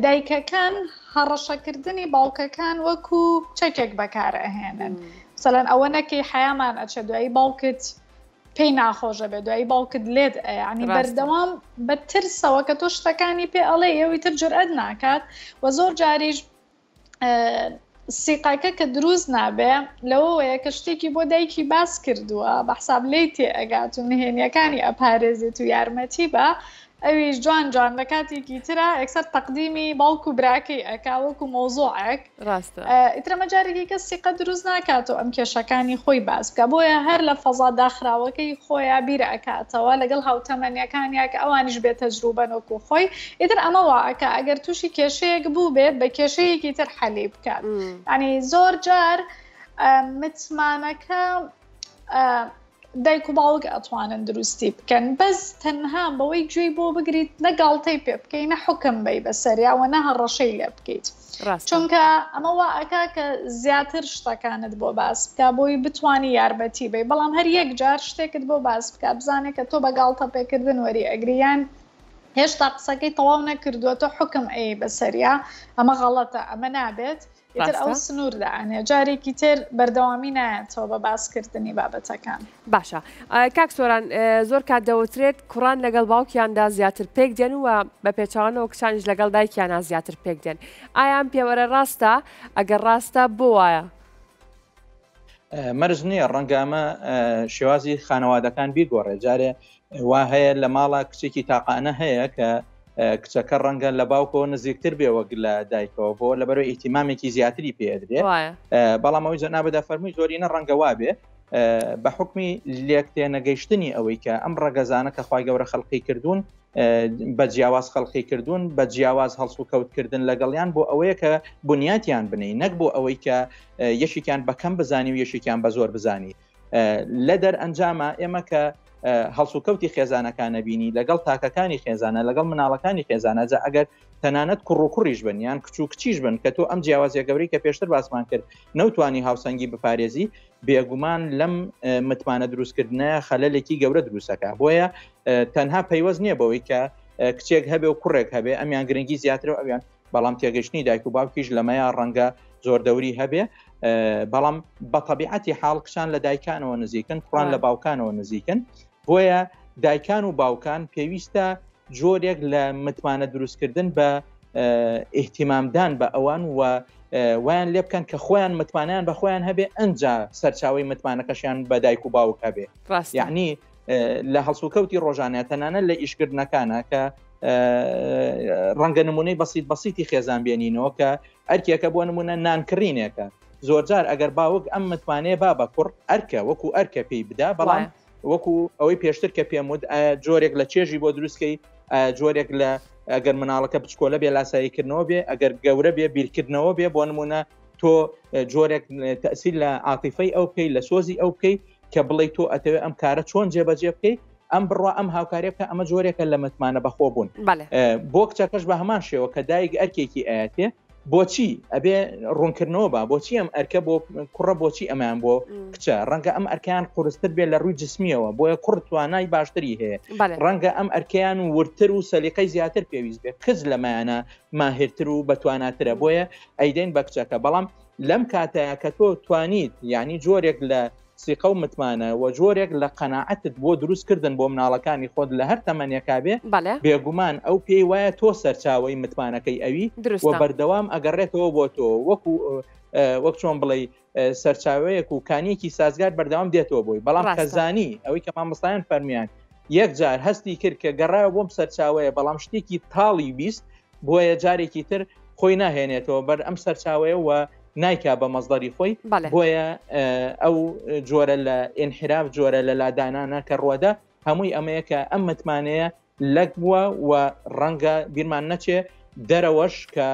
دایکەکان هەڕەشەکردنی باوکەکان وەکو چەکێک بەکارەهێنن سەلەن ئەوە نەکەی حیامان ئەچە دوایی باوکت پێی ناخۆشە بێ دوایی باوکت لێت ئەنی بەردەوام بە ترسەوە کە تۆ شتەکانی پێ ئەڵێ ئەوی تر جرئەت ناکات و زۆر جاریش سیقاکە کە دروست نابێ لەوەیە کە شتێکی بۆ دایکی باس کردووە بە حساب لی تێ ئەگات و نهێنیەکانی ئەپارێزێت و یارمەتی بە ئەویش جوان جوان لە کاتیکی ترا یەکسەر تەقدیمی باوک و براکەی ئەکا وەکو مەوزوعەک ڕاستە ئیترەمە جارێکی کەس سیقە دروست ناکات و ئەم کێشەکانی خۆی باس بکە بۆیە هەر لە فەزا داخراوەکەی خۆیا بیر ئەکاتەوە لەگەڵ هاوتەمەنیەکانیا کە ئەوانیش بێ تەجروبەن وەکو خۆی ئیتر ئەمە وا ئەکا ئەگەر تووشی کێشەیەک بوو بێت بە کێشەیەکی تر حەلی بکات ینی زۆر جار متمانەکە دایک و باوک ئەتوانن دروستی بکەن بەس تەنها بەوەی گوێی بۆ بگریت نەگاڵتەی پێ بکەی نە حکم بی بەسەریاوە نە هەڕەشەی لێ بکەیت چونکە ئەمە وا ئەکا کە زیاتر شتەکانت بۆ باس بکە بۆی بتانی یارمەتی بی بەڵام هەر یەک جار شتێکت بۆ باس بکە بزانێت کە تۆ بە گاڵتە پێکردن وەری ئەگریان هێشتا قسەکەی تەواو نەکردووە تۆ حکم ئەی بەسەریا ئەمە غەڵەتە ئەمە نابێت ئیتر ئەو سنوور دائەنێ جارێکی تر بەردەوامی نایەتەوە بە باسکردنی بابەتەکان. باشە کاک سۆران زۆر کات دەوترێت کوڕان لەگەڵ باوکیاندا زیاتر پێک دێن و بە پێچوانەوە کچانیش لەگەڵ دایکیانە زیاتر پێک دێن ئایان پێوەرە ڕاستە ئەگەر ڕاستە بۆ وایە مەرز نییە ڕەنگامە شێوازی خانەوادەکان بیگۆڕێ جارێ وا هەیە لە ماڵە کچێکی تاقانە هەیە کە کچەکە ڕەنگە لە باوکەوە نزیکتر بێ وەک لە دایکەوە بۆ لە بەرەوە ئیتیمامێکی زیاتری پێدرێ بەڵام ئەوی جەنابدا فەرمووی زۆرینە ڕەنگە وابێ بە حکمی لێک تێنەگەیشتنی ئەوەی کە ئەم ڕەگەزانە کە خخوای گەورە خەڵقی کردوون بە جیاواز خەڵقی کردوون بە جیاواز هەڵس و کەوتکردن لەگەڵیان بۆ ئەوەیە کە بنیاتیان بنی نەک بۆ ئەوەی کە یەکێکیان بەکەم بزانی و یەکێکیان بە زۆر بزانی لە دەرئەنجاما ئێمە کە هەڵسوکەوتی خێزانەکانە بینی لەگەڵ تاکەکانی خێزانە لەگەڵ مناڵەکانی خێزانە جا ئەگەر تەنانەت کوڕ و کوڕیش بن یان کچ و کچیش بن کە تۆ ئەم جیاوازە گەوری کە پێشتر باسمان کرد نەوتانی هاوسەنگی بپارێزی بێگومان لەم متمانە دروستکردنە خەلەلێکی گەورە دروستەکە بۆیە تەنها پەیوەست نییە بەوەی کە کچێک هەبێ و کوڕێک هەبێ ئەمیان گرنگی زیاتر و ئەویان بەڵام تێگەشتنی دایک و باوکیش لەمەیە ڕەنگە زۆر دەوری هەبێ بەڵام بە تەبیعەتی حاڵ کچان لە دایکانەوە نزیکن کوڕان لە باوکانەوە نزیکن بۆیە دایکان و باوکان پێویستە جۆرێک لە متمانە دروستکردن بە ئیهتیمامدان بە ئەوان و ویان لێ بکەن کە خۆیان متمانیان بە خۆیان هەبێ ئەجا سەرچاوی متمانەکەشیان بە دایک و باوک هەبێ ڕاست یعنی لە هەڵسوکەوتی ڕۆژانە تەنانە لە ئیشکردنەکانە کە ڕەنگە نمونەی بەسییت بەسیتی خێزان بێنینەوە کە ئەرکێکە بۆ نمونە نانکڕینێکە زۆرجار ئەگەر باوک ئەم متمانەیە با بە کوڕ ئەرکە وەکو ئەرکە پێی بدا بەڵام وەکو ئەوەی پێشتر کە پێم وت جۆرێک لە چێژی بۆ دروستکەی جۆرێک لە ئەگەر مناڵەکە بچکۆلە بێ لاساییکردنەوە بێ ئەگەر گەورە بێ بیرکردنەوە بێ بۆ نمونە تۆ جۆرێک تەسیل لە عاتیفەی ئەو بکەی لە سۆزی ئەو بکەیت کە بڵی تۆ ئەتەوێت ئەم کارە چۆن جێبەجێ بکەیت ئەم بڕوا ئەم هاوکارێک کە ئەمە جۆرێکە لە متمانە بەخۆ بوون بۆ کچەکەش بە هەمان شێوە کە دایک ئەرکێکی ئاەتێ بۆچی ئەبێ ڕوونکردنەوە بە بۆچی ئەم ئەرکە بۆ کوڕە بۆچی ئەمان بۆ کچە ڕەنگە ئەم ئەرکیان قورستر بێ لە ڕووی جسمیەوە بۆیە کوڕتوانای باشتری هەیە ڕەنگە ئەم ئەرکیان ورتر و سەلیقەی زیاتر پێویست بێت کچ لەمایانە ماهرتر و بەتواناترە بۆیە ئەیدەین بە کچەکە بەڵام لەم کاتەیە کە تۆ توانیت یعنی جۆرێک لە سیقە و متمانە و جۆرێک لە قەنەعەتت بۆ دروستکردن بۆ مناڵەکانی خۆت لە هەر تەمەنێکا بێ بێگومان ئەو پێی وایە تۆ سەرچاوی متمانەکەی ئەوی و بەردەوام ئەگەڕێتەوە بۆ تۆ وەکو وەک چۆن بڵێ سەرچاوەیەک و کانیەکی سازگار بەردەوام دێتەوە بۆی بەڵام کەزانی ئەوەی کە مامۆستایان فەرمیان یەکجار هەستی کرد کە گەڕایە بۆم سەرچاوەیە بەڵام شتێکی تاڵی بیست بۆیە جارێکی تر خۆی ناهێنێتەوە بەر ئەم سەرچاوەیە و نایکا بە مەزدەری خۆی بۆیە ئەو جۆرە لە ئینحراف جۆرە لە لادانانە کە ڕوەدا هەمووی ئەمەیە کە ئەم متمانەیە لەک بووە و ڕەنگە بیرمان نەچێ دەرەوەش کە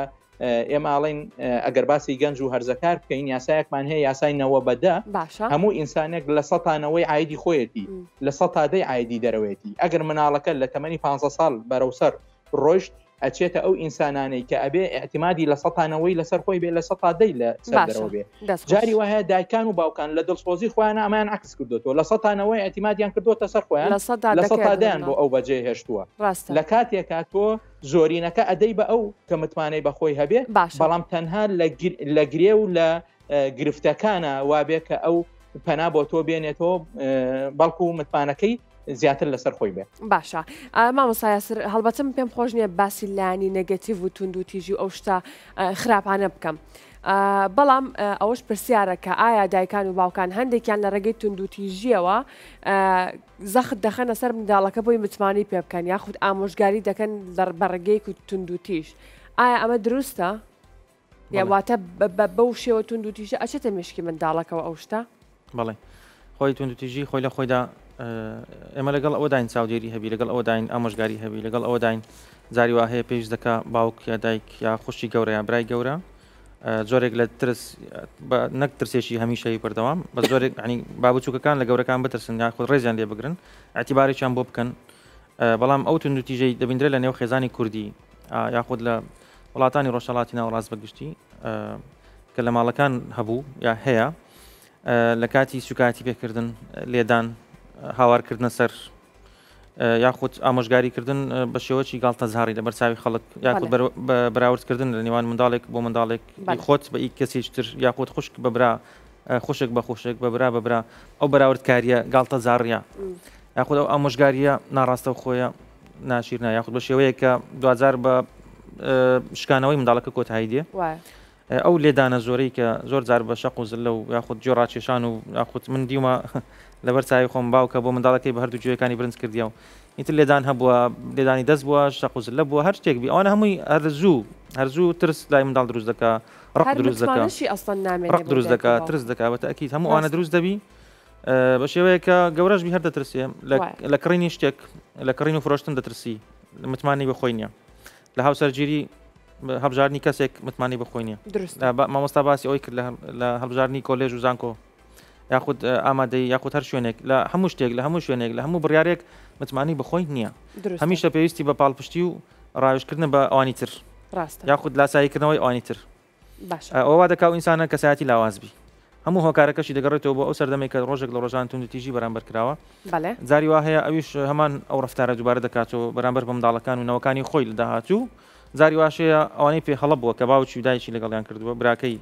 ئێماڵین ئەگەر باسی گەنج و هەرزەکار بکەین یاسایەکمان هەیە یاسای نەوە بەدە هەموو ئینسانێک لە سەتانەوەی ئایدی خۆیەتی لە سەتادەی ئایدی دەرەوەیەتی ئەگەر مناڵەکە لە تەمەنی 15 سال بەرەو سەر ڕۆشت ئەچێتە ئەو ئینسانانەی کە ئەبێ اعتمادی لە سەتانەوەی لەسەر خۆی بێ لە سەتادەی لە سەرەوە بێ جاری وایە دایکان و باوکان لە دڵسۆزی خۆیان ئەمان عکس کردوەوە لە سەتانەوەی اعتمادیان کردوتە سەر خۆیان لە سەدایان بۆ ئەو بەجێ هێشتووە لە کاتێکا تۆ زۆرینەکە ئەدەی بە ئەو کە متمانەی بەخۆی هەبێ بەڵام تەنها لە گرێ و لە گرفتەکانە وابێ کە ئەو پەنا بۆ تۆ بێنێتەوە بەڵکو و متمانەکەی زیاتر لەسەر خۆی بێت باشە مامەسایسر هەڵبەتم پێم خۆش نییە باسی لانی نەگەتیڤ و تونند و تیژی ئەو شتا خراپانە بکەم. بەڵام ئەوەش پرسیارە کە ئایا دایکان و باوکان هەندێکیان لە ڕێگەی توندوتیژیەوە زەخت دەخەنە سەر منداڵەکە بۆی متمانی پێ بکەن یاخود ئامۆژگاری دەکەن بەڕگەیەک و توندوتیش ئایا ئەمە دروستە؟ یە واتە بەو شێوە تونند و تیژە ئەچێتە مشکی منداڵەکەەوە ئەو شتا بڵێ خۆی تونند و تیژی خۆی لە خۆیدا ئێمە لەگەڵ ئەوەداین چاودێری هەبی لەگەڵ ئەوەداین ئامۆژگاری هەبی لەگەڵ ئەوەداین جاری وا هەیە پێش دەکە باوک یا دایک یا خوشی گەورەیە برای گەورە زۆرێک لە ترس نەک ترسێکی هەمیشەی بەردەوام بە زۆرێک ینی بابچووکەکان لە گەورەکان بترسن یا خود ڕێزیان لێ بگرن ئەتیبارێکیان بۆ بکەن بەڵام ئەو تونند و تیژەی دەبیندرێت لە نێو خێزانی کوردی یاخود لە وڵاتانی ڕۆژهەڵاتی ناوەڕاست بە گشتی کە لە ماڵەکان هەبوو یا هەیە لە کاتی سوکایەتی پێکردن لێدان هاوارکردنە سەر یاخود ئامۆژگاریکردن بە شێوەی گاڵتە زاری لە بەرچاوی خەڵک یاخود بەراوردکردن لە نێوان منداڵێک بۆ منداڵێک خۆت بە ئی کەسیشتر یاخود خوشک بەبرا خوشک بە خوشک بەبرا بەبرا ئەو بەراوردکاریە گاڵتە زاڕە یاخود ئەو ئامۆژگاریە ناڕاستە خۆیە ناشیرنە یاخود بە شێوەیە کە دوجار بە شکانەوەی منداڵەکە کۆتایی دێ ئەو لێدانە زۆرەی کە زۆر جار بە شەق و زلە و یاخود جۆ ڕاکێشان و یاخود من دیومە لەبەر چاوی خۆم باوکە بۆ منداڵەکەی بە هەردوو جوێەکانی برنج کردیا و ئیتر لێدان هەبووە لێدانی دەست بووە شەق و زلە بووە هەر شتێک بی ئەوانە هەمووی هەرزوو هەرزوو ترس لای منداڵ دروست دەکە ڕق دروست دەکەشی ئەسڵەن نامێ دروست دەکە ترس دەکە بە تاکییت هەمووانە دروست دەبی بە شێوەیە کە گەورەش بی هەر دەترسێ لە کڕینی شتێک لە کڕین و فرۆشتن دەترسی متمانی بە خۆی نیە لە هاوسەرگیری هەبژارنی کەسێک متمانی بە خۆی نیە مامۆستا باسی ئەوی کرد لە هەبژارنی کۆلێژ و زانکۆ یاخود ئامادەی یاخود هەر شوێنێک لە هەموو شتێک لە هەموو شوێنێک لە هەموو بڕارێک متمانی بخۆی نییە هەمیشە پێویستی بە پاڵپشتی و ڕاوشکردن بە ئەوانی تر یاخود لاساییکردنەوەی ئەوانی تر باشە. ئەوە وا دەکا ئەو ئینسانە کەسایەتی لاواز بی. هەموو هۆکارەکەشی دەگەڕێتەوە بۆ ئەو سەردەمەی کە ڕۆژێک لە ڕۆژان توندوتیژی بەرامبەر کراوە. بەڵێ. جاری وا هەیە ئەویش هەمان ئەو ڕەفتارە دووبارە دەکاتەوە بەرامبەر بە منداڵەکان و نەوەکانی خۆی لە داهاتوو. جاری واش هەیە ئەوانەی پێ هەڵە بووە کە باوکی و دایکی لەگەڵیان کردووە، براکەی،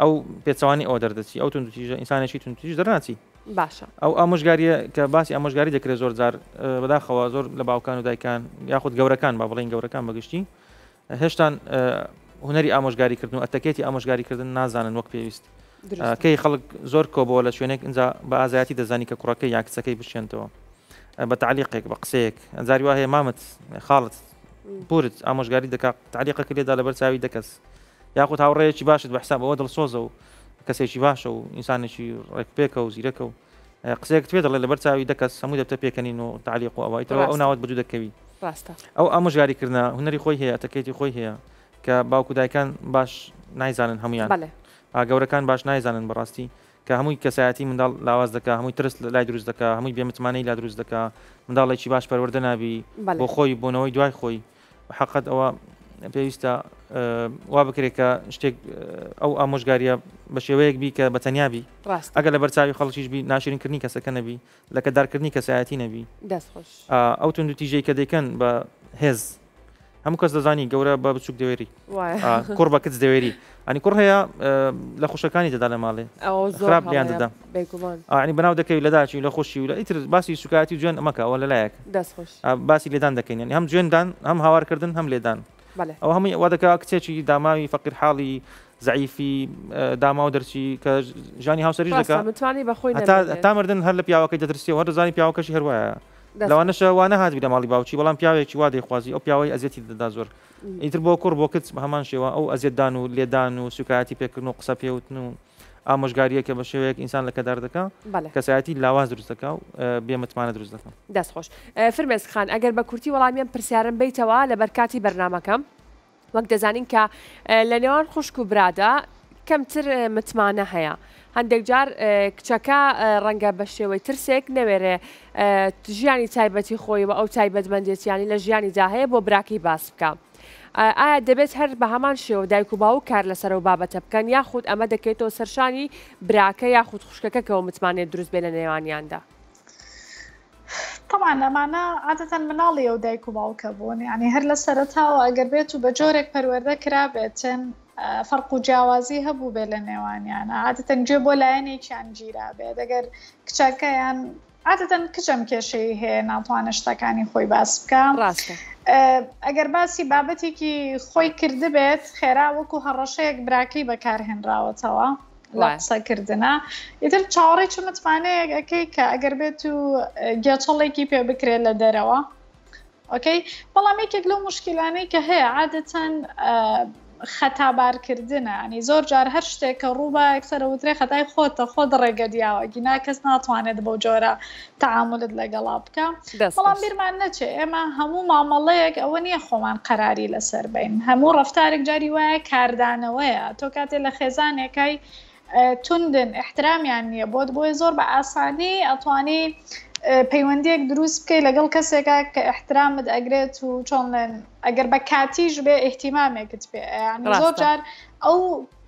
ئەو پێچەوانەی ئەوە دەردەچی. ئەو توندوتیژە ئینسانێکی توندوتیژ دەرناچی. باشە. ئەو ئامۆژگارییە کە باسی ئامۆژگاری دەکرێت زۆرجار بەداخەوە زۆر لە باوکان و دایکان یاخود گەورەکان با بڵێین گەورەکان بە گشتی هێشتان هونەری ئامۆژگاری کردن و ئەتەکێتی ئامۆژگاری کردن نازانن وەک پێویست کەی خەڵک زۆر کۆبەوە لە شوێنێک ئینجا بە ئازایەتی دەزانی کە کوڕەکەی یا کچەکەی بشێنتەوە بە تعلیقێک بە قسەیەک ئەنجاری وایە مامت خاڵت پورت ئامۆژگاری دەکات تعلیقەک لێدا لەبەر چاوی دەکەس یاخود هاوڕێکی باشت بە حسابەوە دڵسۆزە و کەسێکی باشە و ئینسانێکی ڕێکپێکە و زیرەکە و قسەیەکت پێ دەڵێ لەبەر چاوی دە کەس هەمووی دەبتە پێکەنین و تەعلیق و ئەوە ئیتر ئەو ناوەت بەجوو دەکەوی ڕاستە ئەو ئامۆژگاری کردنە هونەری خۆی هەیە ئەتەکێتی خۆی هەیە کە باوک و دایکان باش نایزانن هەموویان بەڵێ ئا گەورەکان باش نایزانن بەڕاستی کە هەمووی کەسایەتی منداڵ لاواز دەکا هەمووی ترس لای دروست دەکا هەمووی بێ متمانەی لا دروست دەکا منداڵێکی باش پەروەردە نابی بەڵێ بۆ خۆی بۆ نەوەی دوای خۆی بەحەقت ئەوە پێویستە وا بکرێت کە شتێک ئەو ئامۆژگاریە بە شێوەیەک بی کە بە تەنیا بی ڕاست ئەگە لە بەرچوی خەڵکیش بی ناشرینکردنی کەسەکە نەبی لە کەدارکردنی کەسایەتی نەبی دەستخۆش ئەو تونند تیژەی کە دەیکەن بە هێز هەموو کەس دەزانی گەورە بە بچووک دەوێری کوڕ بە کچ دەوێری ئەنی کوڕ هەیە لە خوشەکانی دەدا لە ماڵێ خراپ لیان دەدا ئەنی بەناو دەکەوی لە داچی لە خۆشی و لە ئیتر باسی سوکایەتی جوێن ئەمەکەەوە لە لایەک باسی لێدان دەکەین هەم جوێندان هەم هاوارکردن هەم لێدان ئەو هەمووی ئەوە دەکا کچێکی داماوی فەقیر حاڵی زعیفی داما و دەرچی کە ژانی هاوسەری دەکات تا مردن هەر لە پیاوەکەی دەترسی و هەرزانانی پیاوەکەشی هەروایە لەوانەشە وانە هاات بی لە ماڵی باوچی بەڵام پیاوێکی وا دەیخوازی ئەو پیاوەی ئەزیەتی دەدا زۆر ئیتر بۆ کوڕ بۆ کچ بە هەمان شێوە ئەو ئەزیەتدان و لێدان و سووکایەتی پێکردن و قسە پێوتن و ئامۆژگارییە کە بە شێوەیەک ئینسان لەکەدار دەکا، بەڵێ. کەسایەتی لاواز دروست دەکا و بێ متمانە دروست دەکا. دەست خۆش. فرمێسک خان ئەگەر بە کورتی وەڵامی ئەم پرسیارەم بەیتەوە لەبەر کاتی بەرنامەکە، وەک دەزانین کە لە نێوان خوشک و برادا کەمتر متمانە هەیە، هەندێک جار کچەکە ڕەنگە بە شێوەی ترسێک نەوێرێ ژیانی تایبەتی خۆی و ئەو تایبەتمەندێتیانی لە ژیانیدا هەیە بۆ براکەی باس بکە. ئایا دەبێت هەر بە هەمان شێوە دایک و باوک کار لەسەر و بابەتە بکەن یاخود ئەمە دەکەێتەوە سەرشانی براکە یاخود خوشکەکە کەەوە متمانێت دروست بێ لە نێوانیاندا؟ تەبعەن ئەمانە عادەتەن مناڵی ئەو دایک و باوکە بوون یعنی هەر لە سەرەتاوە ئەگەر بێت و بە جۆرێک پەروەردە کرابێتن فەرق و جیاوازی هەبوو بێ لە نێوانیانە عادەتەن گوێ بۆ لایەنێکیان گیرا بێت دەگەر کچەکەیان عادەتەن کچەم کێشەی هەیە ناتوانە شتەکانی خۆی باس بکە ڕاستە ئەگەر باسی بابەتێکی خۆی کردبێت خێرا وەکو هەڕەشەیەک براکەی بەکارهێنراوەتەوە لە قسەکردە ئیتر چاوەڕی چ متمانەیەک ئەەکەی کە ئەگەر بێت و گێچەڵێکی پێ بکرێت لە دەرەوە ئۆکەی بەڵام یەکێک لەو مشکلانەی کە هەیە عادەتەن خەتابارکردنە ئەنی زۆر جار هەر شتێک کە ڕووبە ئەکسەرەوترێ خەتای خۆتە خۆ دڕێگە دیاوە گینا کەس ناتوانێت بەو جۆرە تەعامولت لەگەڵا بکا بەڵام بیرمان نەچێ ئێمە هەموو مامەڵەیەک ئەوە نییە خۆمان قەراری لەسەر بین هەموو ڕفتارێک جاری وایە کاردانەوەیە تۆ کاتێ لە خێزانێکای توندن احترامیان نییە بۆت بۆیە زۆر بە ئاسانی ئەتوانی پەیوەندیەک دروست بکەی لەگەڵ کەسێکە کە احترامت ئەگرێت و چۆنڵێن ئەگەر بە کاتیش بێ احتیمامێکت پێ زۆر جار ئەو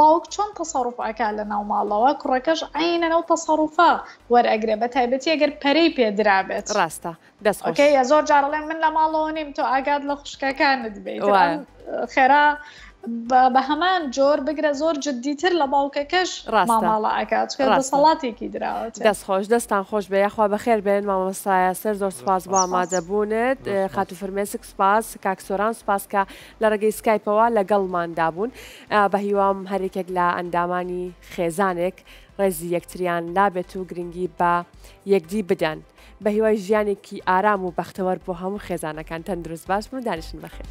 باوک چۆن تەسەروف ئەکا لە ناو ماڵەوە کوڕەکەش عەینەن ئەو تەسەروفە وەرئەگرێ بە تایبەتی ئەگەر پەرەی پێ درابێت ڕاستە دەست خۆش ئۆکەی یە زۆر جار ئەڵێن من لە ماڵەوە نیم تۆ ئاگات لە خوشکەکانت بێت ئیتر وایە. ئەم خێرا بە- بە هەمان جۆر بگرە زۆر جددیتر لە باوکەکەش ڕاستە. ماماڵە ئەکات چکە ڕاستە. دەسەڵاتێکی دراوەتێ دەست خۆش دەستان خۆش بێ یاخوا بەخێر بێن مامۆستا یاسر زۆر سپاس بۆ سپاس. ئامادەبوونت دەست خۆش. خاتو فرمێسک سپاس کاک سۆران سپاس کە لە ڕێگەی سکایپەوە لە گەڵماندا بوون بە هیوام هەر یەکێک لە ئەندامانی خێزانێک ڕێزی یەکتریان لابێت و گرنگی بە یەکدی بدەن بە هیوای ژیانێکی ئارام و بەختەوەر بۆ هەموو خێزانەکان تەندروست باش بوون دانیشن بەخێر.